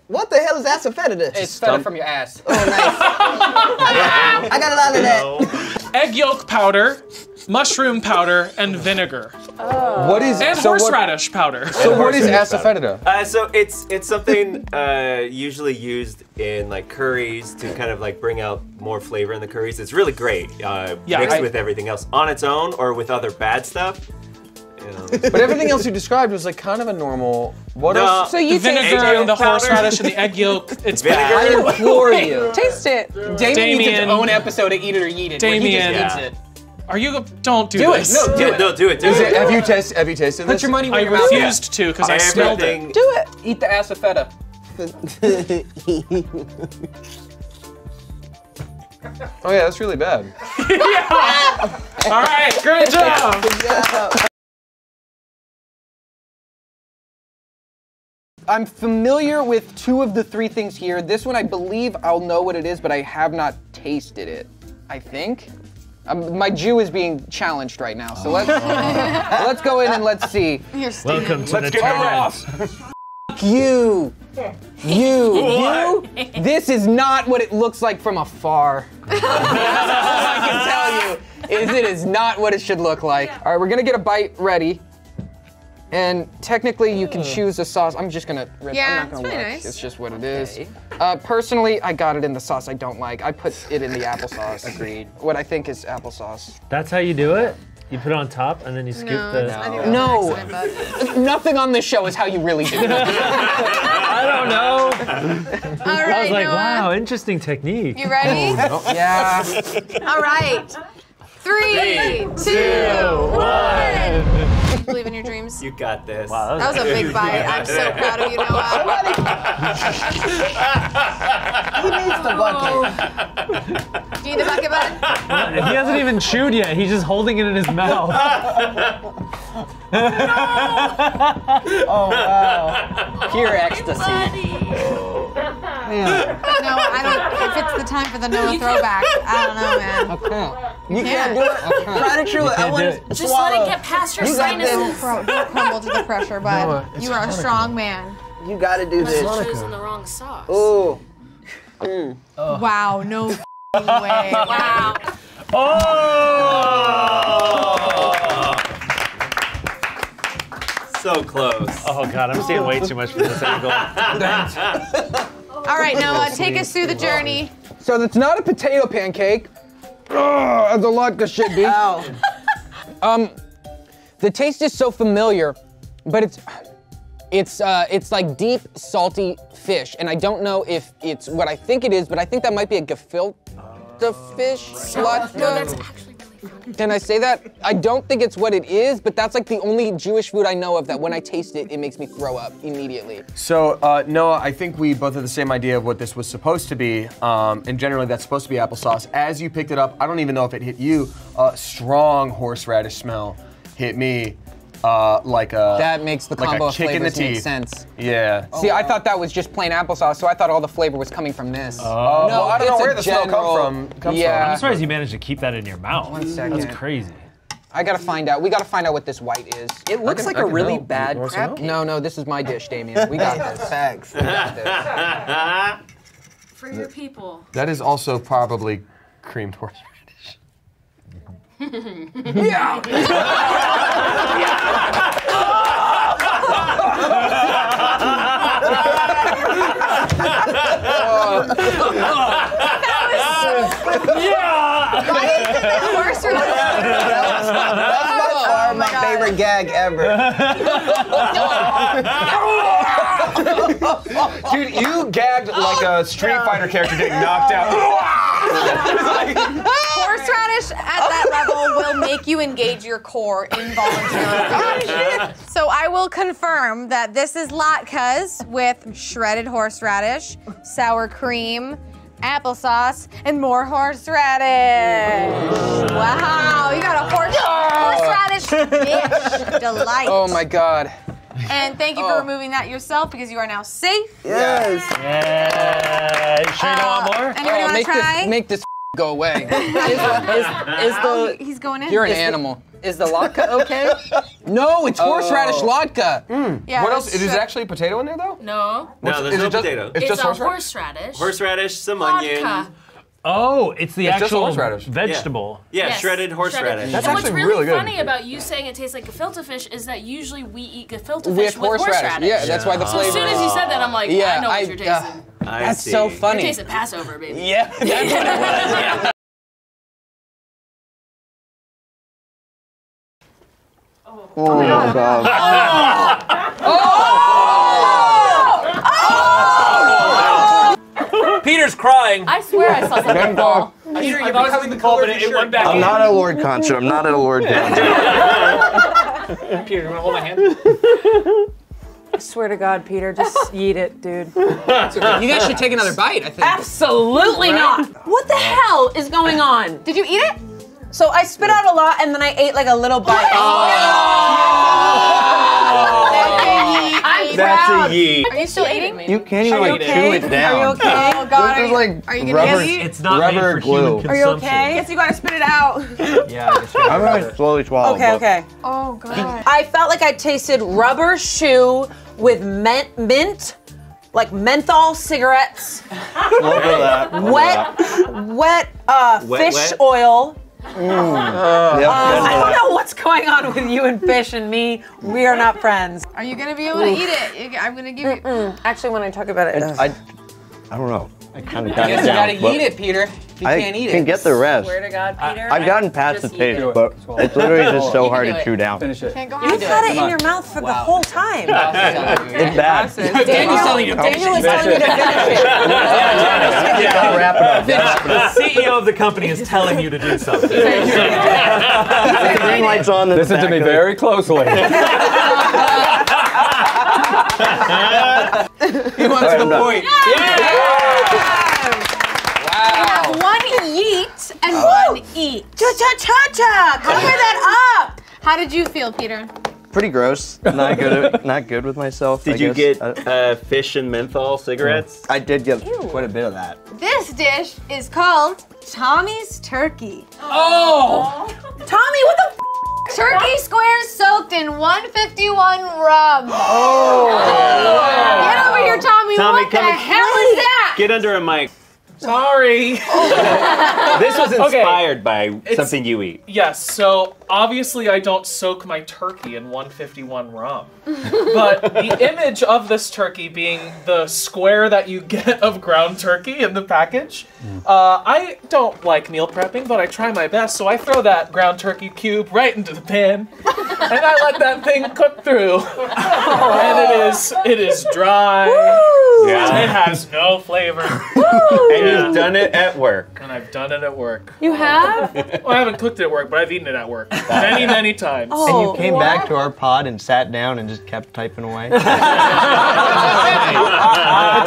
O: What the hell is asafoetida?
M: It's feta from your ass.
O: Oh, nice. I got a lot of that.
R: Egg yolk powder, mushroom powder, and vinegar.
D: What is
R: And
D: so what-
R: horseradish powder.
D: So what is asafoetida?
K: Uh, so it's it's something uh, usually used in like curries to kind of like bring out more flavor in the curries. It's really great uh,
R: Yeah,
K: mixed
R: I-
K: with everything else on its own or with other bad stuff.
D: But everything else you described was like kind of a normal. What
K: No.
D: else?
K: So you
R: the vinegar
K: taste
R: and the
K: powder?
R: horseradish and the egg yolk. It's
K: Vinegar?
R: bad.
M: I implore you.
E: Taste it. Damien, needs
R: his
E: own episode of Eat It or Eat It. where he
R: Damien.
E: just eats it.
R: Are you? Don't do,
E: Do it.
R: this.
E: No, do
K: Yeah, no, do it. Do
D: it,
K: it.
D: have you tasted? Have you tasted
E: Put
D: this?
E: your money where
R: I
E: your mouth is.
R: I refused to because I smelled it.
K: Everything.
E: Do it. Eat the asafeta.
D: Oh yeah, that's really bad. yeah.
R: All right, great job.
E: I'm familiar with two of the three things here. This one, I believe I'll know what it is, but I have not tasted it. I think. Um, my Jew is being challenged right now, so let's let's go in and let's see.
A: You're
C: Welcome to
D: Let's
C: the
D: get it.
E: You, you, you. This is not what it looks like from afar. That's all I can tell you is it is not what it should look like. All right, we're gonna get a bite ready. And technically, you can choose a sauce. I'm just gonna. Rip,
A: Yeah,
E: I'm not gonna
A: it's
E: look.
A: pretty nice.
E: It's just what it is. Uh, personally, I got it in the sauce I don't like. I put it in the applesauce. Agreed. What I think is applesauce.
C: That's how you do it? You put it on top and then you scoop
A: No,
C: the.
A: I think that's
E: No.
A: an accident, but-
E: Nothing on this show is how you really do it.
C: I don't know.
A: All
C: I was like,
A: Noah.
C: wow, interesting technique.
A: You ready?
E: yeah.
A: All right. Three, two, one. Believe in your dreams.
K: You got this.
C: Wow,
A: That was a big bite. I'm so proud of you, Noah.
O: He needs the bucket.
A: Do you need the bucket, bud?
C: He hasn't even chewed yet. He's just holding it in his mouth.
O: Oh wow.
M: Pure ecstasy.
A: No, I don't. If it's the time for the Noah throwback, I don't know, man.
E: Okay.
O: You can't do it. Try to chew it. I
C: can't
O: want
C: do
O: to
C: it.
Q: Just
O: swallow.
Q: let it get past your
O: You got this.
Q: sinuses.
A: Bro, don't crumble to the pressure, bud.
P: Noah, it's
A: you are a
P: Hanukkah.
A: strong man.
O: You got to do this.
Q: You're choosing the wrong sauce.
O: Ooh. Mm.
A: Wow, no f***ing way.
Q: Wow.
K: Oh! So close.
C: Oh god, I'm seeing way too much from this angle.
A: All right, Noah, take us through the journey.
E: So that's not a potato pancake. Ugh, as a latke should be. Um, the taste is so familiar, but it's it's uh, it's like deep salty fish, and I don't know if it's what I think it is, but I think that might be a gefilte fish. Latke.
Q: No, that's actually really funny.
E: Can I say that? I don't think it's what it is, but that's like the only Jewish food I know of that when I taste it, it makes me throw up immediately.
D: So uh, Noah, I think we both have the same idea of what this was supposed to be, um, and generally that's supposed to be applesauce. As you picked it up, I don't even know if it hit you. A strong horseradish smell hit me, uh, like a
E: That makes the
D: like
E: combo
D: a
E: of
D: kick in the
E: flavors make
D: teeth.
E: sense.
D: Yeah.
E: See, I thought that was just plain applesauce, so I thought all the flavor was coming from this.
D: Oh, well, I don't know where the smell come from- comes
E: yeah.
C: I'm surprised you managed to keep that in your mouth.
E: One second.
C: That's crazy.
E: I gotta find out. We gotta find out what this white is.
M: It looks
D: can-
M: like
D: I
M: a really
D: help.
M: bad
D: You
M: crab cake.
E: No, no, this is my dish, Damien. We got this.
O: Thanks.
E: We got this.
Q: For your people.
D: That is also probably creamed horseradish.
E: Yeah.
A: Why is it the horseradish?
O: That's by far my favorite gag ever.
D: Dude, you gagged like a Street Fighter character getting knocked out.
A: Horseradish at that level will make you engage your core involuntarily. Oh, so I will confirm that this is latkes with shredded horseradish, sour cream, applesauce, and more horseradish. Wow, you got a horse, horseradish dish. Delight.
E: Oh my god.
A: And thank you for oh. removing that yourself because you are now safe.
O: Yes.
C: Yeah. Sure you don't want uh, more?
A: Anybody
E: Oh,
A: want to try?
E: this make this go away.
M: Is, is
A: Oh,
M: the
A: he's going in.
E: You're an
M: Is the-
E: animal.
M: is the latke okay?
E: No, it's horseradish
M: Oh.
E: latke.
A: yeah,
D: what else? Is
A: true.
D: actually a potato in there though?
Q: No.
K: No, there's
D: is
K: no
D: it just,
K: potato.
D: It's,
Q: It's,
D: just
Q: a
D: horseradish.
Q: horseradish.
K: Horseradish, some
Q: vodka.
K: onion.
C: Oh, it's the
D: It's
C: actual
D: horseradish.
C: vegetable.
K: Yeah,
Q: Yes,
K: shredded horseradish.
D: That's
Q: and what's
D: actually
Q: really,
D: really good.
Q: funny about you saying it tastes like gefilte fish is that usually we eat gefilte fish
E: With
Q: with,
E: horseradish. Yeah, that's why the flavor.
Q: So
E: flavor.
Q: as soon as you said that, I'm like,
E: Yeah,
Q: I know what
E: I-
Q: you're tasting.
E: uh,
K: I
E: That's
K: see.
E: so
Q: you're
E: funny.
Q: Passover, baby.
E: Yeah, that's what it was. Yeah.
S: Oh my oh. god. Oh. Oh.
K: Peter's crying.
Q: I swear I saw something fall.
C: Peter, you thought it was the call, but it, it went back
S: I'm
C: in.
S: not at a Lorde concert. I'm not at a Lorde concert.
C: Peter, you wanna hold my hand?
I: I swear to God, Peter, just eat it, dude.
E: You guys should take another bite, I think.
I: Absolutely not. What the hell is going on?
A: Did you eat it?
I: So I spit out a lot and then I ate like a little bite. Oh, oh.
A: I'm
B: That's a yeet.
A: Are you still eating?
S: You can't even
I: Are you
S: like
I: okay?
S: chew it down.
I: Are you okay?
A: Oh God,
S: This
A: are
S: is
A: you,
S: like
A: are you gonna
S: rubber,
A: eat?
D: It's not made
S: rubber
D: for
S: glue.
D: human
I: Are you
D: consumption.
I: okay?
T: Guess you gotta spit it out.
B: Yeah, I guess you're
S: I'm gonna slowly swallow.
I: Okay,
S: but-
I: okay.
A: Oh God.
I: I felt like I tasted rubber shoe with mint, mint like menthol cigarettes,
S: Look at that.
I: Wet, wet, uh,
K: Wet,
I: fish
K: wet?
I: oil.
S: that. Yep,
I: Uh,
S: that's
I: I don't know what's going on with you and fish and me. We are not friends.
A: Are you gonna be able to eat it? You- I'm gonna give you.
I: Mm, Actually, when I talk about it,
S: I, I don't know. I kind of got
E: I guess
S: it
E: you gotta
S: but
E: eat it, Peter. You
S: I
E: can't eat
S: can
E: it.
S: get the rest.
I: swear to God, Peter.
S: I've gotten past the taste,
I: it.
S: but it's literally just so hard to chew down.
E: Finish it.
A: Can't go
I: You've had it in your mouth for the whole time.
S: It's bad.
E: Daniel's telling you to finish
I: Daniel is telling you to finish it.
S: Gotta wrap it up. Yeah.
K: The CEO of the company is telling you to do something.
S: The green light's on.
B: Listen to me very closely.
E: He wants the point. Yeah! Wow!
A: We have one yeet and one eat.
I: Cha cha cha cha! Cover that up.
A: How did you feel, Peter?
S: Pretty gross. Not good. At, not good with myself. I
K: Did you
S: guess.
K: get uh, fish and menthol cigarettes?
S: I did get quite a bit of that.
A: This dish is called Tommy's Turkey.
E: Oh!
I: Tommy, what the? F-
A: Turkey squares soaked in 151 rum.
S: Oh.
A: Get over here, Tommy.
K: Tommy,
A: what the hell is that?
K: Get under a mic.
C: Sorry.
K: This was
C: Okay.
K: inspired by something you eat.
R: Yes, so obviously I don't soak my turkey in 151 rum. but the image of this turkey being the square that you get of ground turkey in the package, uh, I don't like meal prepping, but I try my best, so I throw that ground turkey cube right into the pan, and I let that thing cook through. and it is it is dry.
K: Yeah.
R: It has no flavor.
K: And you've done it at work.
R: And I've done it at work.
I: You have?
R: Well, I haven't cooked it at work, but I've eaten it at work many, many times.
I: Oh,
S: And you came back to our pod and sat down and just kept typing away.
R: it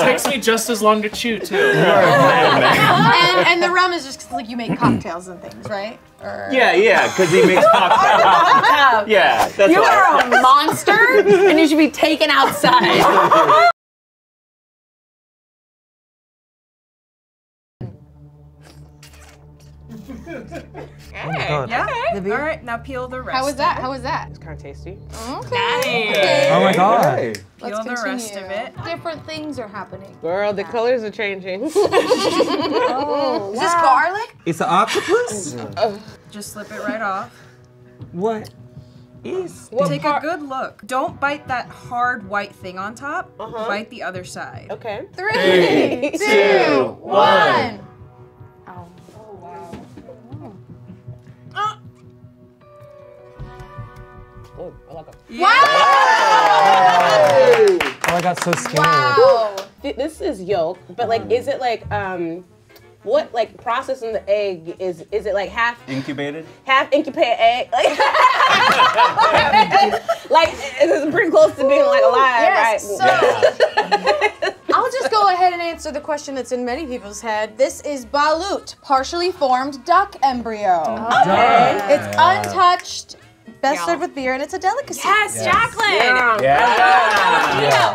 R: takes me just as long to chew too.
A: and, and the rum is just like you make cocktails and things, right? Or...
K: Yeah, yeah, because he makes cocktails. Yeah, that's
I: you
K: why.
I: are a monster, and you should be taken outside. Oh yeah.
T: All right, now peel the rest.
A: How was that? How was that?
T: It's kind of tasty.
A: Okay.
B: Oh my god.
A: Let's
T: Peel the rest of it.
A: Different things are happening.
T: Girl, the colors are changing.
A: Oh, is this garlic?
B: It's an octopus?
T: Just slip it right off.
B: what is
T: Take a good look. Don't bite that hard white thing on top. Uh-huh. Bite the other side.
Q: Okay.
A: Three, two, one.
B: Oh, I got so scared.
A: Wow.
Q: This is yolk, but like, is it like um, what like processing the egg is? Is it like half
K: Incubated?
Q: half incubated egg? Like, like it's pretty close to being like alive,
A: Yes,
Q: right?
A: so I'll just go ahead and answer the question that's in many people's head. This is balut, partially formed duck embryo.
Q: Okay.
A: It's untouched, best served with beer, and it's a delicacy.
H: Yes, Jacqueline.
K: Yeah.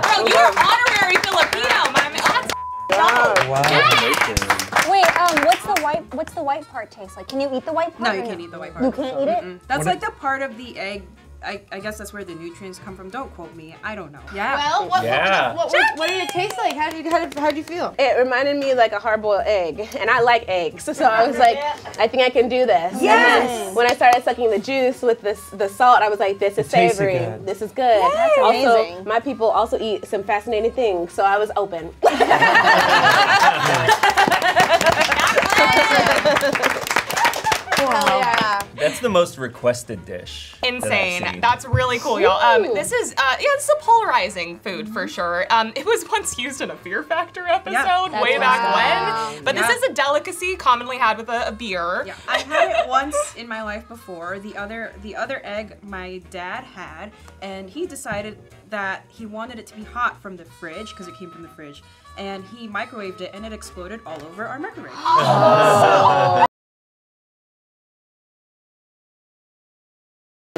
H: Bro, you're an honorary Filipino, my man. Let's
G: Wait, um, what's the white? What's the white part taste like? Can you eat the white part?
T: No, you can't eat the white part.
G: You can't eat it.
T: Mm-mm. That's like the part of the egg. I, I guess that's where the nutrients come from. Don't quote me. I don't know. Yeah.
A: Well, what,
C: Yeah.
A: what, what, what did it taste like? How did you, how did, how did you feel?
Q: It reminded me like a hard-boiled egg, and I like eggs, so I was like, I think I can do this. And
I: Yes.
Q: then when I started sucking the juice with this the salt, I was like, this is
B: tasted
Q: savory.
B: good.
Q: This is good.
G: That's
Q: Also,
G: amazing.
Q: my people also eat some fascinating things, so I was open.
A: Hell yeah.
C: That's the most requested dish.
H: Insane.
C: seen.
H: That's really cool, y'all. Um, this is uh, yeah, it's a polarizing food for sure. Um, it was once used in a Fear Factor episode
T: that's
H: way back when, but
T: Yeah.
H: this is a delicacy commonly had with a, a beer.
T: Yeah, I had it once in my life before. The other the other egg my dad had, and he decided that he wanted it to be hot from the fridge because it came from the fridge, and he microwaved it and it exploded all over our microwave.
G: Oh.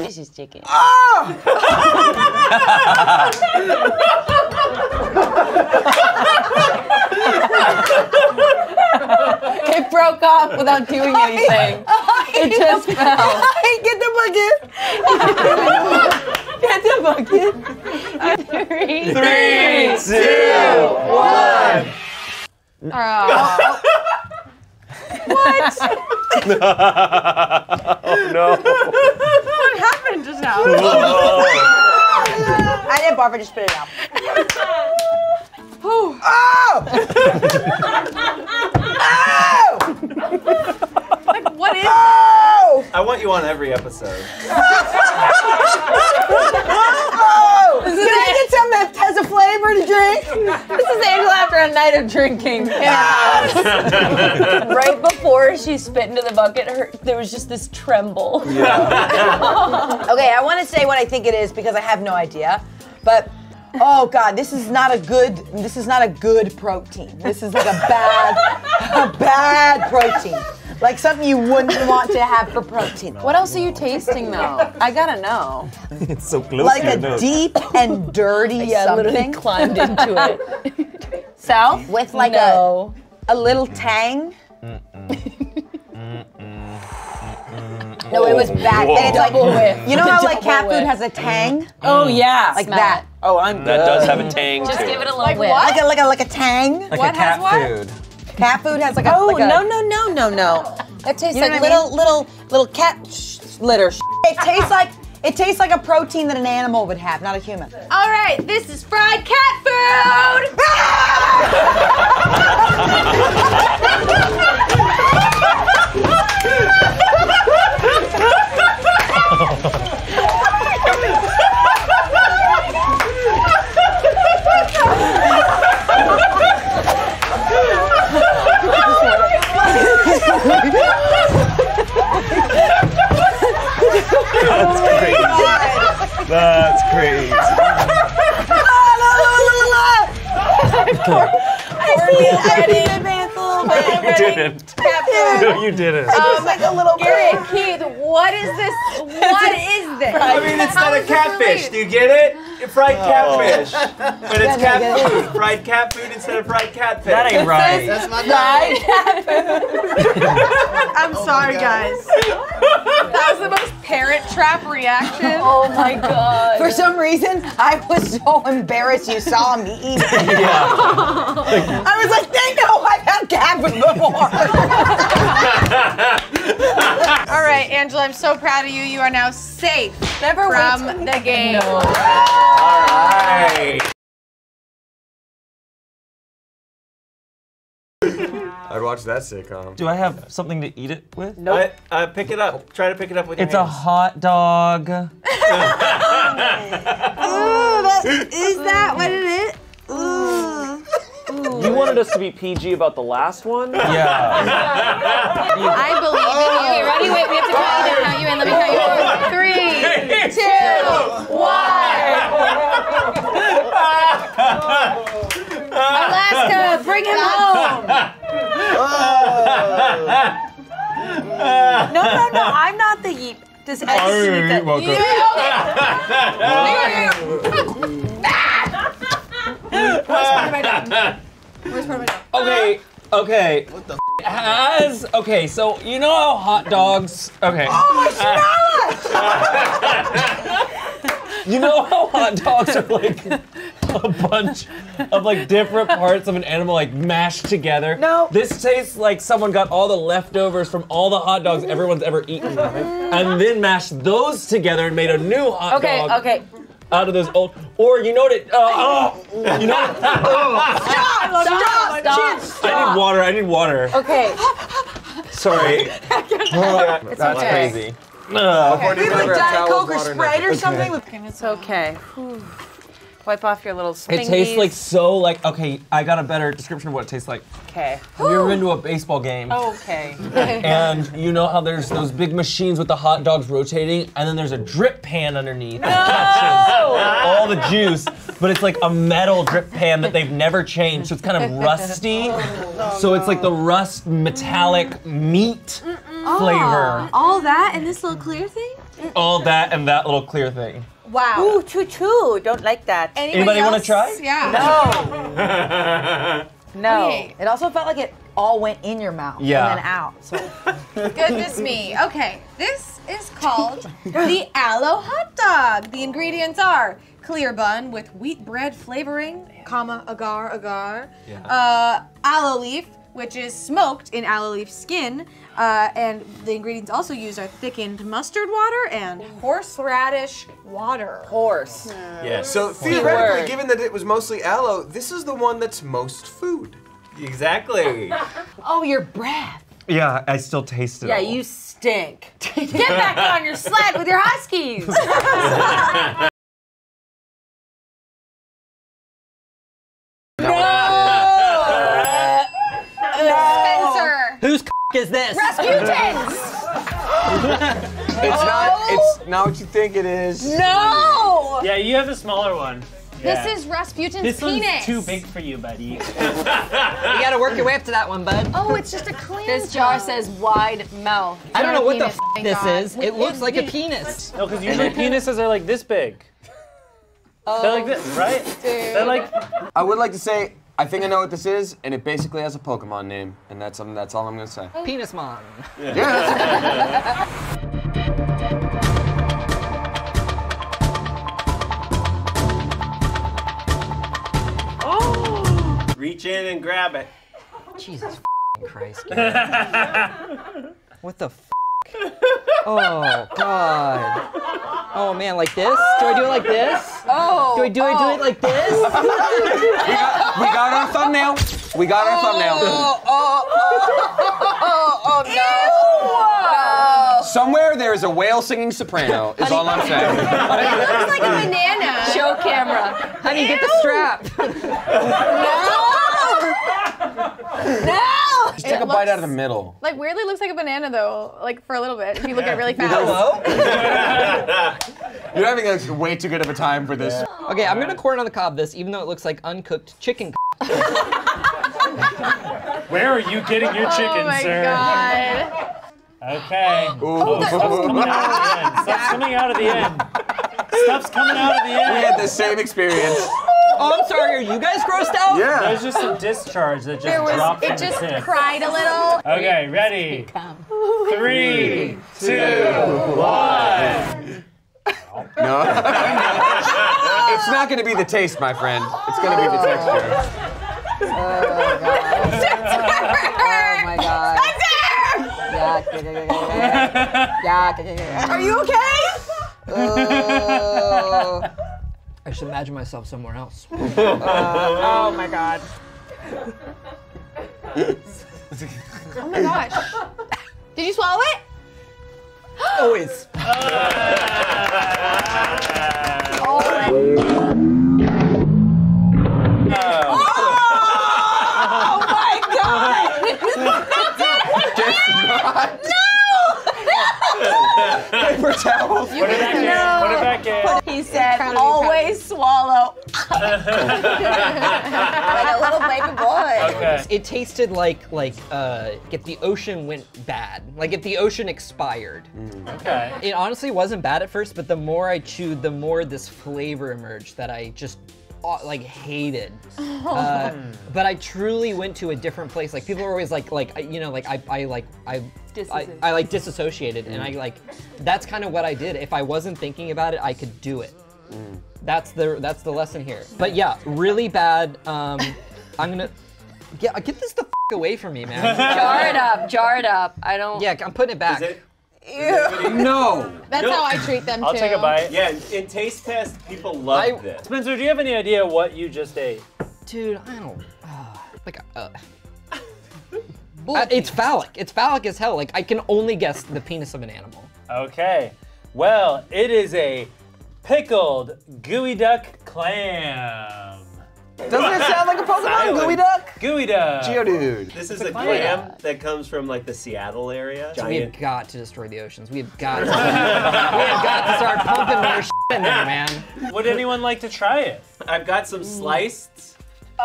G: This is chicken. Ah!
I: it broke off without doing anything. It just fell.
N: Get the bucket.
I: Get the bucket. Three,
N: Three, two, one.
I: What?
Q: oh no.
I: What happened just now?
N: I didn't barf, I just spit it out.
I: Oh!
A: Like, what is
N: Oh!
K: I want you on every episode.
N: Can I get something that has a flavor to drink?
I: This is Angela after a night of drinking.
G: right before she spit into the bucket, her, there was just this tremble. Yeah.
N: okay, I want to say what I think it is because I have no idea. But oh god, this is not a good this is not a good protein. This is like a bad a bad protein. Like something you wouldn't want to have for protein.
I: What else are you tasting though? I gotta know.
C: it's so close
N: Like
C: to your
N: a
C: nose.
N: deep and dirty
I: Yeah, literally
N: something.
I: climbed into it.
N: So with like
I: No.
N: a a little tang. No, it was bad. And it's like
I: Double whiff.
N: you know how like cat food has a tang? Mm-hmm.
I: Oh yeah,
N: Like
I: smell
N: that.
U: Oh, I'm
Q: That does have a tang
I: Just
Q: to
I: give it a little
N: Like
I: whiff.
N: Like a like a like a tang.
U: Like
N: what
U: a cat
N: has what?
U: food.
N: Cat food has like a
I: Oh
N: like a,
I: no no no no no! That tastes
N: You know
I: like
N: what I
I: little little little cat sh- litter. Sh-
N: It tastes like it tastes like a protein that an animal would have, not a human.
A: All right, this is fried cat food.
C: That's crazy. That's crazy. You didn't. No, you didn't.
A: Um,
N: like a little
A: Gary and Keith, what is this? What is this?
K: I mean, it's
A: How
K: not a
A: is this
K: catfish.
A: related?
K: Do you get it? Fried
C: Oh.
K: catfish. But it's
N: Yeah, no, I
K: cat food. Fried cat food instead of fried catfish.
C: That ain't right.
N: That's my
A: I'm oh sorry, guys. That was the most parent trap reaction.
G: Oh my god.
N: For some reason, I was so embarrassed you saw me eat it. I was like, they know I've had cat food before.
A: All right, Angela, I'm so proud of you. You are now safe
I: Never
A: from the game.
K: Alright.
D: I'd watch that sitcom.
C: Do I have something to eat it with?
K: No. I, uh, pick it up. Try to pick it up with your
C: It's a hot dog.
A: Ooh, that, is that what it is? Ooh.
Q: You wanted us to be PG about the last one?
C: Yeah.
A: I believe in you. Okay, ready? Wait, we have to count you. Count you in. Let me count you in. Three, two, one. Alaska, bring him home.
I: no no no! I'm not the yeep. Does Ed see that?
A: Where's part of my dog? Where's part of my dog?
B: Okay, uh-huh. okay. What the Has okay, so you know how hot dogs okay. Oh, I You know how hot dogs are like a bunch of like different parts of an animal like mashed together? No. This tastes like someone got all the leftovers from all the hot dogs everyone's ever eaten and then mashed those together and made a new hot
I: Okay
B: dog
I: Okay, okay.
B: Out of those old. Or you know what it? Uh, oh, you know what?
I: Stop! Stop! Stop!
B: I need water. I need water.
I: Okay.
B: Sorry.
V: It's
B: That's
V: okay.
B: crazy.
V: Okay.
B: Do
V: Maybe like
B: a
V: Diet Coke or Sprite or something.
I: Okay, it's okay. Whew. Wipe off your little
N: It
I: spingies.
N: tastes like so like okay. I got a better description of what it tastes like.
I: Okay.
N: Have you ever been to a baseball game?
I: Okay.
N: And you know how there's those big machines with the hot dogs rotating, and then there's a drip pan underneath that catches all the juice, but it's like a metal drip pan that they've never changed, so it's kind of oh, rusty. so it's like the rust metallic meat flavor.
A: Oh, All that and this little clear thing?
N: All that and that little clear thing.
A: Wow.
I: Ooh, choo choo. Don't like that.
N: Anybody wanna try?
A: Yeah.
I: No.
V: Wait, it also felt like it all went in your mouth
N: Yeah.
V: and then out. So
A: Goodness me. Okay, this is called the aloe hot dog. The ingredients are clear bun with wheat bread flavoring, comma agar agar,
N: Yeah.
A: uh, aloe leaf, which is smoked in aloe leaf skin, uh, and the ingredients also used are thickened mustard water and horseradish water.
I: Horse.
K: Yes.
D: So theoretically, given that it was mostly aloe, this is the one that's most food.
K: Exactly.
V: Oh, your breath.
N: Yeah, I still taste it.
I: Yeah, you stink. Get back on your sled with your huskies.
A: Spencer.
M: Whose is this?
A: Rasputins.
O: It's not. It's not what you think it is.
A: No.
C: Yeah, you have a smaller one. Yeah.
A: This is Rasputin's
C: This
A: penis.
C: one's too big for you, buddy.
M: You gotta work your way up to that one, bud.
A: Oh, it's just a clam.
I: This jar says wide mouth.
M: I don't know what the f- this
A: God.
M: is. It looks like a penis.
C: No, because usually penises are like this big. They're like this, right? They're like.
D: Oh, I would like to say, I think I know what this is, and it basically has a Pokemon name, and that's um, that's all I'm gonna say.
M: Penismon.
D: Yeah. Oh!
K: Reach in and grab it.
M: Jesus Christ. Garrett. what the f? Oh God. Oh man, like this? Do I do it like this?
I: Oh.
M: Do I do I do it like this? Oh.
D: we, got, we got our thumbnail. We got our thumbnail.
V: oh, oh, oh, oh, oh no.
D: Somewhere there is a whale singing soprano. Is all I'm saying.
A: It looks like a banana.
M: Show camera. Honey, get the strap.
A: No.
D: Just take
A: It
D: a bite out of the middle.
A: Like weirdly looks like a banana though, like for a little bit if you look at it really fast. Hello?
D: You're having a way too good of a time for this.
M: Okay, I'm gonna corn on the cob this, even though it looks like uncooked chicken.
C: Where are you getting your chicken,
A: oh my
C: sir?
A: god.
C: Okay. Oh, stuff's coming out of the end. Stuff's coming out of the end. Stuff's coming out of the end.
D: We had the same experience.
M: Oh, I'm sorry. Are you guys grossed out?
D: Yeah.
C: There's just some discharge that just
A: There was
C: dropped
A: it
C: from
A: just
C: the tip.
A: cried a little.
C: Okay, ready? Three, two, one.
D: No. it's not going to be the taste, my friend. It's going to be the oh. texture.
V: Oh my god. Yeah, yeah, yeah, yeah, yeah, yeah, yeah. Are you okay? Oh.
M: I should imagine myself somewhere else.
I: oh my god.
A: Oh my gosh. Did you swallow it?
M: Always.
V: Oh my god!
D: Paper towel.
C: Put it back in. Put it back in.
V: He said, always swallow. like a little baby boy.
C: Okay.
M: It tasted like like uh, if the ocean went bad, like if the ocean expired.
C: Okay.
M: It honestly wasn't bad at first, but the more I chewed, the more this flavor emerged that I just uh, like hated. Uh, but I truly went to a different place. Like people are always like like you know like I, I like I. I, I like disassociated and I like that's kind of what I did. If I wasn't thinking about it, I could do it. That's the that's the lesson here. But yeah, really bad. Um, I'm gonna get get this the f- away from me, man.
I: Jar it up. Jar it up. I don't.
M: Yeah, I'm putting it back.
D: No.
A: That's
K: Nope.
A: how I treat them
C: I'll
A: too.
C: take a bite.
K: Yeah, in taste test, people love
M: I-
K: this.
C: Spencer, do you have any idea what you just ate?
M: Dude, I don't. Uh, like uh, Uh, it's phallic. It's phallic as hell. Like I can only guess the penis of an animal.
C: Okay. Well, it is a pickled geoduck clam.
V: Doesn't it sound like a Pokemon? Gooey Duck?
C: Gooey duck.
D: Geodude.
K: This is a
C: a clam.
K: clam that comes from like the Seattle area.
M: We have got to destroy the oceans. We have got to. we have got to start pumping more shit in there, man.
C: Would anyone like to try it?
K: I've got some mm. sliced.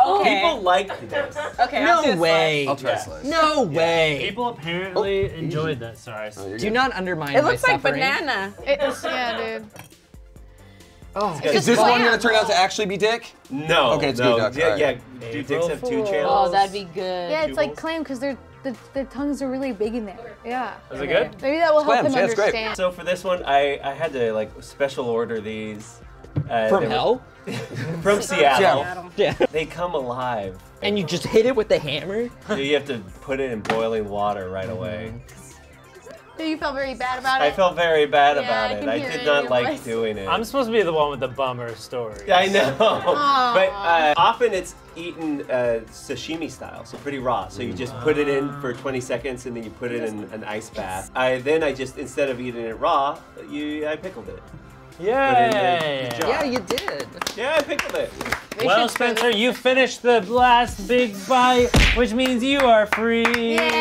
C: Okay.
K: People like this.
Q: Okay,
M: No way.
D: I'll try a slice.
M: No way.
C: People apparently oh. enjoyed that. Sorry.
M: Do not undermine
I: It
M: my
I: looks like
M: suffering.
I: banana.
A: It is, yeah, dude.
M: Oh,
D: Is this one gonna turn out to actually be Dick?
K: No.
D: Okay, it's
K: no.
D: good duck.
K: Yeah,
D: alright.
K: yeah. Do dicks have two channels?
I: Oh, that'd be good.
A: Yeah, it's like clam because they're the, the tongues are really big in there. Yeah.
K: Is it good?
A: Maybe that will help
K: Clams,
A: them
K: yeah, it's great.
A: understand.
K: So for this one, I, I had to like special order these. Uh,
M: From
K: they were-
M: hell?
K: from Seattle.
M: Seattle. Yeah.
K: They come alive.
M: And you just hit it with the hammer?
K: So you have to put it in boiling water right away.
A: So you felt very bad about it.
K: I felt very bad
A: Yeah,
K: about
A: I
K: it. I
A: hear it
K: did not like
A: voice.
K: doing it.
C: I'm supposed to be the one with the bummer story.
K: I know.
A: Aw.
K: but uh, often it's eaten uh, sashimi style, so pretty raw. So you just put it in for 20 seconds and then you put it in an ice bath. I then I just instead of eating it raw, you I pickled it.
C: Yay!
K: Put it in the jar.
M: Yeah, you did.
K: Yeah, I pickled it.
C: Well, Spencer, you finished the last big bite, which means you are free.
A: Yeah, you did it.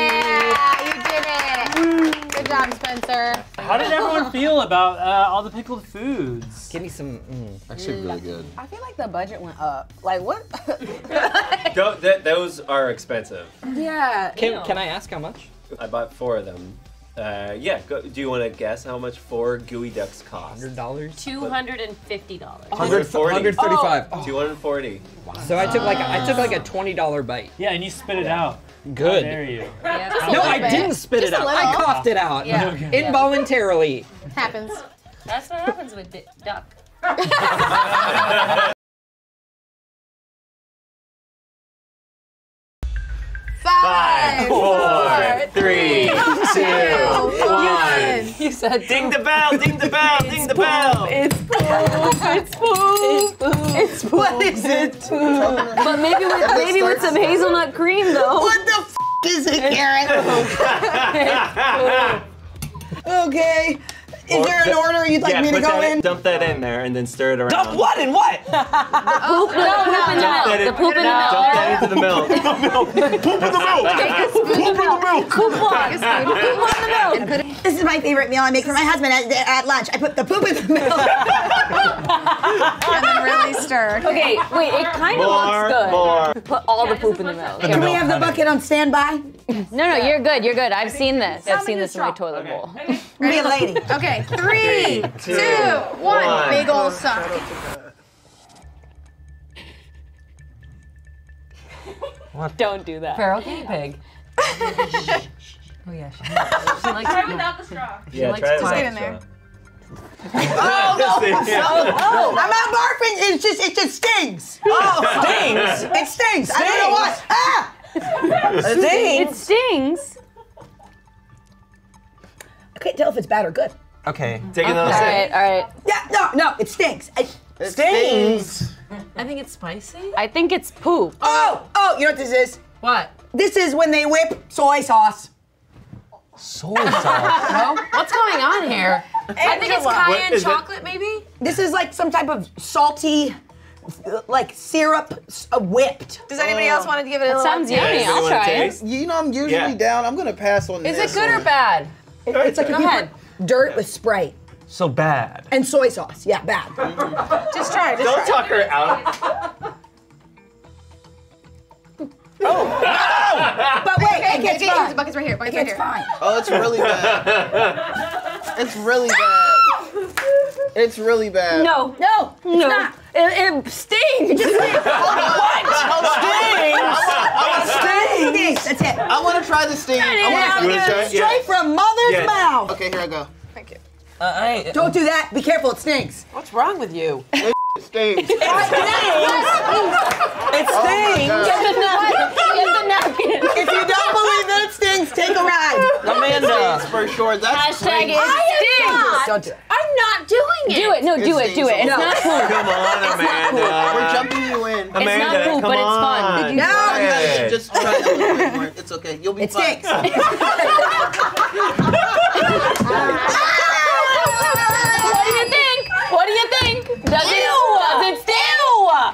A: Good job, Spencer.
C: How did everyone feel about uh, all the pickled foods?
M: Give me some. Mm.
D: Actually, really good.
Q: I feel like the budget went up. Like what?
K: Tho- that- those are expensive.
Q: yeah.
M: Can, can I ask how much?
K: I bought four of them. Uh, yeah, go, do you want to guess how much four geoducks cost?
M: $100?
I: Two hundred and fifty dollars.
K: 140.
M: 135.
K: Oh. 240.
M: So I took like a, I took like a twenty dollar bite.
C: Yeah, and you spit it out.
M: Good.
C: How dare you?
A: Yeah,
M: No, I
A: bit.
M: didn't spit
A: Just
M: it out. I coughed it out
A: Yeah.
C: Okay.
M: involuntarily.
A: Happens.
I: That's what happens with di- duck.
A: Five,
K: four, three, two,
A: one.
I: You said
K: Ding the bell, ding the bell, ding the bell.
I: It's poop. It's poop. It's poop. It's poop.
V: What is it?
I: But maybe with maybe with some hazelnut cream though.
V: What the f is it, Garrett? okay. Is there an order you'd like
K: yeah,
V: me to
K: put
V: go
K: that
V: in?
K: Dump that in there and then stir it around.
D: Dump what in what?
I: Poop, the poop in the
K: Dump
I: milk.
K: that,
I: The
K: in,
I: poop in the milk.
K: dump that into the milk.
D: Poop in the milk.
I: Take a spoon of milk. Poop on. Poop on the milk.
V: This is my favorite meal I make for my husband at, at lunch. I put the poop in the milk.
A: And then really stir.
I: Okay, wait. It kind of
K: More,
I: looks good.
K: more.
I: Put all the poop in the milk.
V: Can we have the bucket on standby?
I: No, no, you're good. You're good. I've seen this. I've seen this in my toilet bowl.
V: Be a lady.
A: Okay, three, two, one.
K: one.
A: Big ol' suck.
I: Don't do that.
M: Feral guinea pig.
I: Oh yeah, she, she likes
W: Try without the straw.
K: Yeah,
I: likes
K: try
I: to
A: get in there.
V: Oh, no.
K: Sean.
V: Oh, I'm not barfing. It's just, it just stings. Oh,
D: Stings?
V: It stings. I don't know what. Ah!
I: It stings.
V: I can't tell if it's bad or good.
D: Okay.
K: Take another
I: All
K: sip.
I: right, all right.
V: Yeah, no, no, it stinks. I,
D: Stings.
I: I think it's spicy. I think it's poop.
V: oh, oh, you know what this is?
I: What?
V: This is when they whip soy sauce.
D: Soy sauce.
I: No? What's going on here? I think it's cayenne
K: is it?
I: chocolate, maybe.
V: This is like some type of salty, uh, like syrup uh, whipped.
A: Does anybody else want to give it a
I: That
A: little?
I: sounds
A: taste?
I: yummy. I'll try it.
O: You know, I'm usually
K: Yeah.
O: down. I'm gonna pass on
I: Is
O: this.
I: it good or bad?
V: It- it's like
I: Go
V: if you
I: ahead.
V: put dirt with Sprite
D: So bad.
V: and soy sauce. Yeah, bad.
A: Just try. Just
K: Don't
A: try.
K: talk her out. Oh! oh.
V: But wait,
A: Okay,
V: it gets
A: okay,
V: fine.
A: buckets right here.
V: It
A: Buckets right
V: gets
A: here.
V: fine.
O: Oh, it's really bad. it's really bad. It's really bad.
I: No.
V: No, it's
I: No.
V: not.
I: It, it stings.
V: Stings. That's it.
O: I want to try the sting. I
K: wanna try it? Yeah.
V: Straight from mother's
K: Yeah.
V: mouth.
O: Okay, here I go.
A: Thank you.
D: Uh, I, uh,
V: Don't do that. Be careful. It stinks.
E: What's wrong with you?
O: It stings.
V: It
O: Oh my
V: stings.
O: God.
I: Get the napkin. Get the napkin.
V: If you don't believe that it stings, take a ride.
D: Amanda.
O: Stings for sure. That's
I: Hashtag it stings.
V: Don't do it.
I: I'm not doing it. Do it. No, do it. Do it. It's
V: No.
I: not cool.
K: Come on, Amanda.
O: We're jumping you in.
K: Amanda,
G: poop,
K: come
G: but it's fun.
K: on.
G: Did you-
F: No,
K: Try
F: you gotta
K: it.
F: just try it a little bit more. It's okay. You'll be
V: It
F: fine.
V: stinks.
G: What do you think? What do you think? Does it?
V: Ew.
G: Does it sting?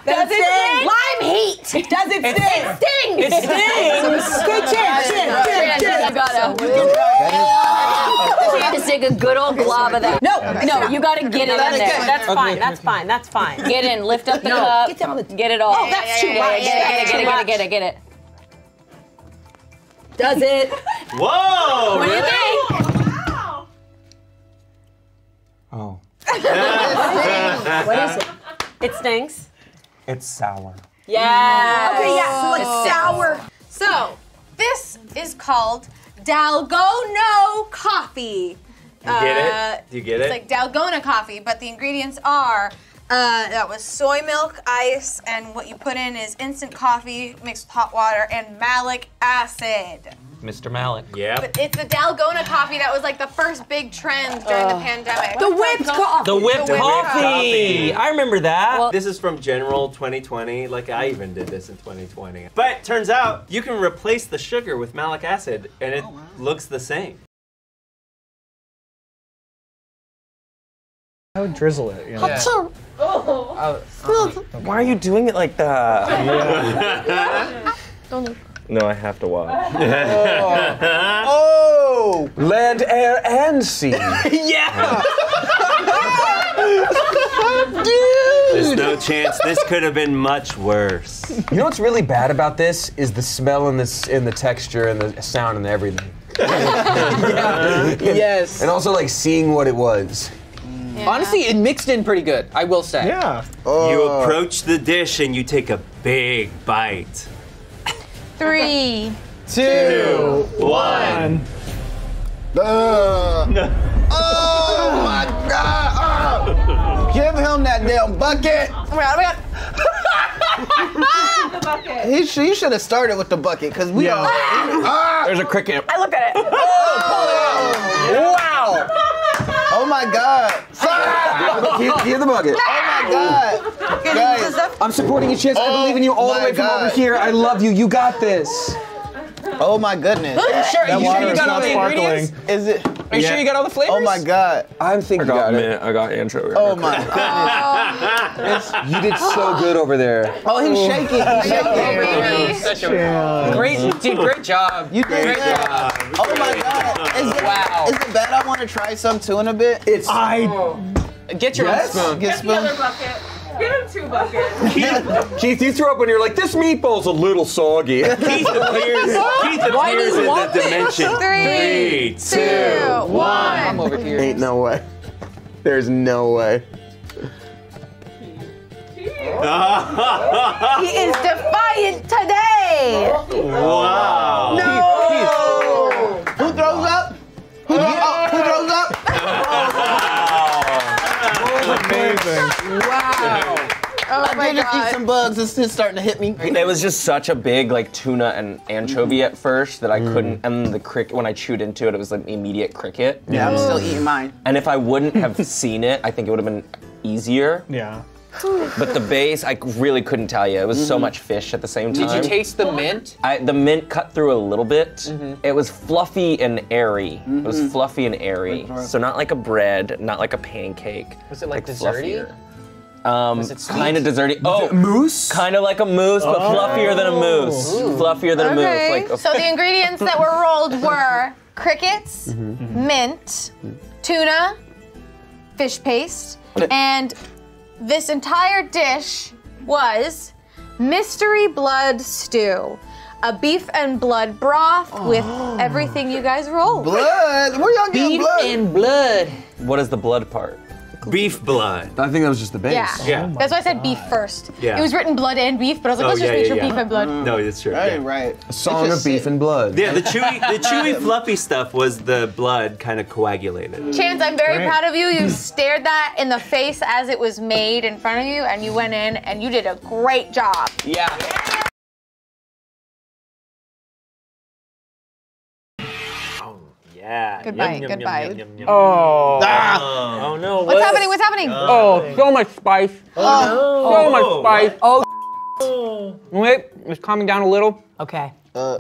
V: Does it sting? Lime heat. Does it
G: It
V: sting?
G: stings.
V: It stings. Okay, chin, chin, chin, chin.
G: You gotta. Just take a good old glob of that.
V: No,
G: No, you gotta get it in there. That's fine. That's fine. That's fine. Get in. Lift up the
V: No.
G: cup.
V: Get down the-
G: Get it all.
V: Oh, that's too much.
G: Get it. Get it. Get it. Get it. Get it.
V: Does it?
K: Whoa!
G: What do you
K: really?
G: think?
B: Oh.
G: What is it? It stinks.
B: It's sour.
G: Yeah.
V: Okay, yeah, so like
G: It
V: sour.
A: So, this is called Dalgona coffee.
K: You get it? Do you get
A: It's
K: it?
A: like Dalgona coffee, but the ingredients are uh, that was soy milk, ice, and what you put in is instant coffee mixed with hot water and malic acid.
X: Mr. Malik.
K: Yeah.
A: But it's the Dalgona coffee that was like the first big trend during the pandemic.
V: The whipped coffee.
X: The whipped coffee. I remember that.
K: this is from General 2020. Like I even did this in 2020. But turns out you can replace the sugar with malic acid, and it oh, looks the same.
P: I would drizzle it. You know? Oh. Oh.
B: Why are you doing it like that? No, I have to watch.
F: Oh. oh!
B: Land, air, and sea.
K: yeah. Dude! There's no chance. This could have been much worse.
D: You know what's really bad about this is the smell and the and the texture and the sound and everything.
E: Yes.
D: And also like seeing what it was.
E: Honestly, it mixed in pretty good. I will say.
P: Yeah.
K: You oh. approach the dish and you take a big bite.
A: Three.
F: Two.
K: One.
F: Uh, oh my god! Oh. Give him that damn bucket!
A: Oh my god, oh my god.
F: He sh- you should have started with the bucket because we
P: Yeah.
F: all. Ah.
B: There's a cricket.
V: I looked at it.
F: Wow! Oh my god!
D: Hear, hear the bucket.
F: Oh my god! Guys,
D: I'm supporting you, Chanse. I oh believe in you all the way from over here. I love you. You got this.
F: Oh my goodness!
E: Are you sure?
P: That
E: you sure you
P: is
E: got all the
P: sparkling.
E: ingredients?
F: Is it?
E: Are you sure you got all the flavors?
F: Oh my god!
D: I think
B: I
D: you
B: got
D: got it.
B: mint. I got anchovy.
F: Oh my goodness!
D: You did so good over there.
F: Oh, he's shaking. He's shaking.
E: Such a great, dude. Great job.
F: You did
E: Great job.
F: Oh my god! Is it,
E: Wow.
F: Is it bad? I want to try some too in a bit.
D: It's
P: I oh.
E: Get your
D: Yes?
E: own spoon.
F: Get spoon.
Q: Give him two buckets.
D: Keith, you threw up when you're like, this meatball's a little soggy.
K: Keith appears, Keith appears in the dimension.
A: Three,
K: two,
A: two, one.
E: I'm over here.
B: Ain't no way. There's no way.
A: He is defiant today.
K: wow.
F: No. Who throws up? Who, throws up? Who throws up?
P: amazing.
F: Wow.
A: Oh
F: I
A: my
F: did just eat some bugs. It's just starting to hit me.
B: It was just such a big like tuna and anchovy at first that I mm. couldn't. And the cricket when I chewed into it, it was like immediate cricket.
F: Yeah, I'm still eating mine.
B: And if I wouldn't have seen it, I think it would have been easier.
P: Yeah.
B: But the base, I really couldn't tell you. It was so mm-hmm. much fish at the same time.
E: Did you taste the mint?
B: I, the mint cut through a little bit. Mm-hmm. It was fluffy and airy. It was mm-hmm. fluffy and airy. So not like a bread, not like a pancake.
E: Was it like desserty?
B: fluffier. Um,
E: Was it sweet?
B: kind of desserty. Oh,
D: Mousse?
B: kind of like a mousse, but fluffier than a mousse. Fluffier than a
A: mousse.
B: Like a,
A: so the ingredients that were rolled were crickets, mint, tuna, fish paste, and this entire dish was mystery blood stew. A beef and blood broth with everything you guys rolled.
F: Blood? Where y'all getting
E: Beef and blood.
B: what is the blood part?
K: Beef blood.
D: I think that was just the base.
A: Yeah.
K: Yeah.
A: That's why I said beef first.
K: Yeah.
A: It was written blood and beef, but I was like,
K: Oh,
A: let's just
K: yeah,
A: make
K: yeah,
A: sure
K: yeah.
A: beef and blood. Mm.
K: No, that's true.
F: Right,
K: Yeah.
F: right.
D: A song of beef and blood.
K: Yeah, the chewy, the chewy, fluffy stuff was the blood kind of coagulated.
A: Chanse, I'm very
P: Great.
A: proud of you. You stared that in the face as it was made in front of you, and you went in and you did a great job.
E: Yeah.
K: Yeah.
A: Goodbye,
K: Yum, yum,
A: goodbye.
K: Yum, yum, yum, yum.
P: Oh.
K: Oh no.
A: What's happening? What's happening?
E: Oh, so much spice.
K: Oh,
E: So much spice. Oh, Wait, it's calming down a little.
I: Okay.
F: Uh,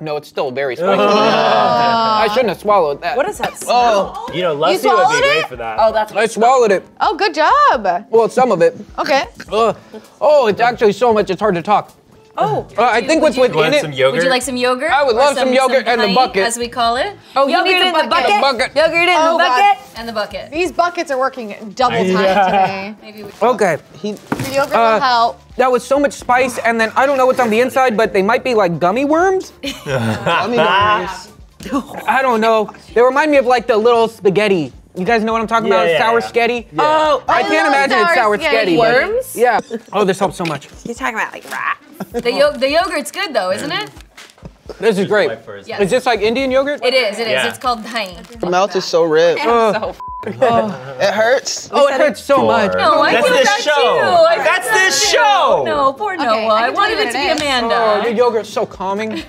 E: No, it's still very spicy. I shouldn't have swallowed that.
I: What is that smell?
E: Oh,
C: You know,
A: You
C: Lusty would be
A: swallowed
C: great
A: it?
C: for that.
I: Oh, that's.
E: I swallowed it.
A: Oh, good job.
E: Well, some of it.
A: Okay.
E: Ugh. Oh, it's actually so much it's hard to talk.
I: Oh.
E: Uh, I think what's
S: You want
E: within it.
S: some yogurt?
Y: Would you like some yogurt?
E: I would love some yogurt and the bucket.
Y: as we call it.
I: Oh,
Y: Yogurt
I: yogurt in the bucket.
E: bucket.
I: Yogurt in
A: Oh,
I: the
A: God.
I: bucket.
Y: And the bucket.
A: These buckets are working double time
E: Yeah.
A: today.
Y: Maybe we
E: Okay. He,
A: The yogurt
E: Uh,
A: will help.
E: that was so much spice, and then I don't know what's on the inside, but they might be like gummy worms.
F: gummy worms.
E: I don't know. They remind me of like the little spaghetti. You guys know what I'm talking
C: Yeah,
E: about?
C: yeah,
E: sour
C: yeah.
E: sketty.
I: Oh,
E: I
A: I
E: can't
A: love
E: imagine it's
A: sour
E: sour
A: spaghetti.
E: sketty. but-
I: Worms?
E: Yeah. Oh, this helps so much.
I: You're talking about like rat.
Y: The, yo- the yogurt's good though, isn't it?
E: This is great.
Y: Yeah.
E: Is this like Indian yogurt?
Y: It is. It is.
S: Yeah.
Y: It's called dahi.
F: Your mouth is so red.
E: Uh,
F: It hurts.
E: oh, it hurts so much.
Y: No, I
S: That's
Y: feel
S: this
Y: that
S: show.
Y: too.
S: That's this show.
Y: No, poor Noah.
A: I
Y: I, wanted it to be. Amanda.
E: Oh, the yogurt's so calming.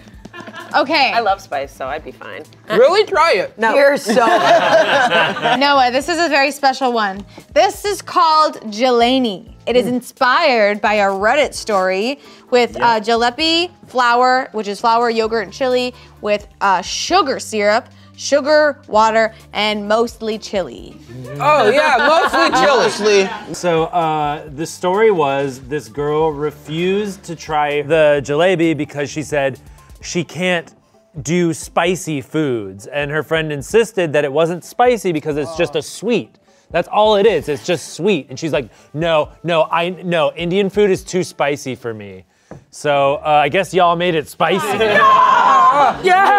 A: Okay.
Q: I love spice, so I'd be fine.
E: Really? Try it.
I: No.
A: You're so. Noah, this is a very special one. This is called jalebi. It is inspired by a Reddit story with uh, jalopy flour, which is flour, yogurt, and chili, with uh, sugar syrup, sugar, water, and mostly chili.
E: Oh yeah, mostly chili.
C: So uh, the story was this girl refused to try the jalebi because she said she can't do spicy foods, and her friend insisted that it wasn't spicy because it's just a sweet. That's all it is. It's just sweet. And she's like, no, no, I no. Indian food is too spicy for me. So uh, I guess y'all made it spicy.
I: Yeah.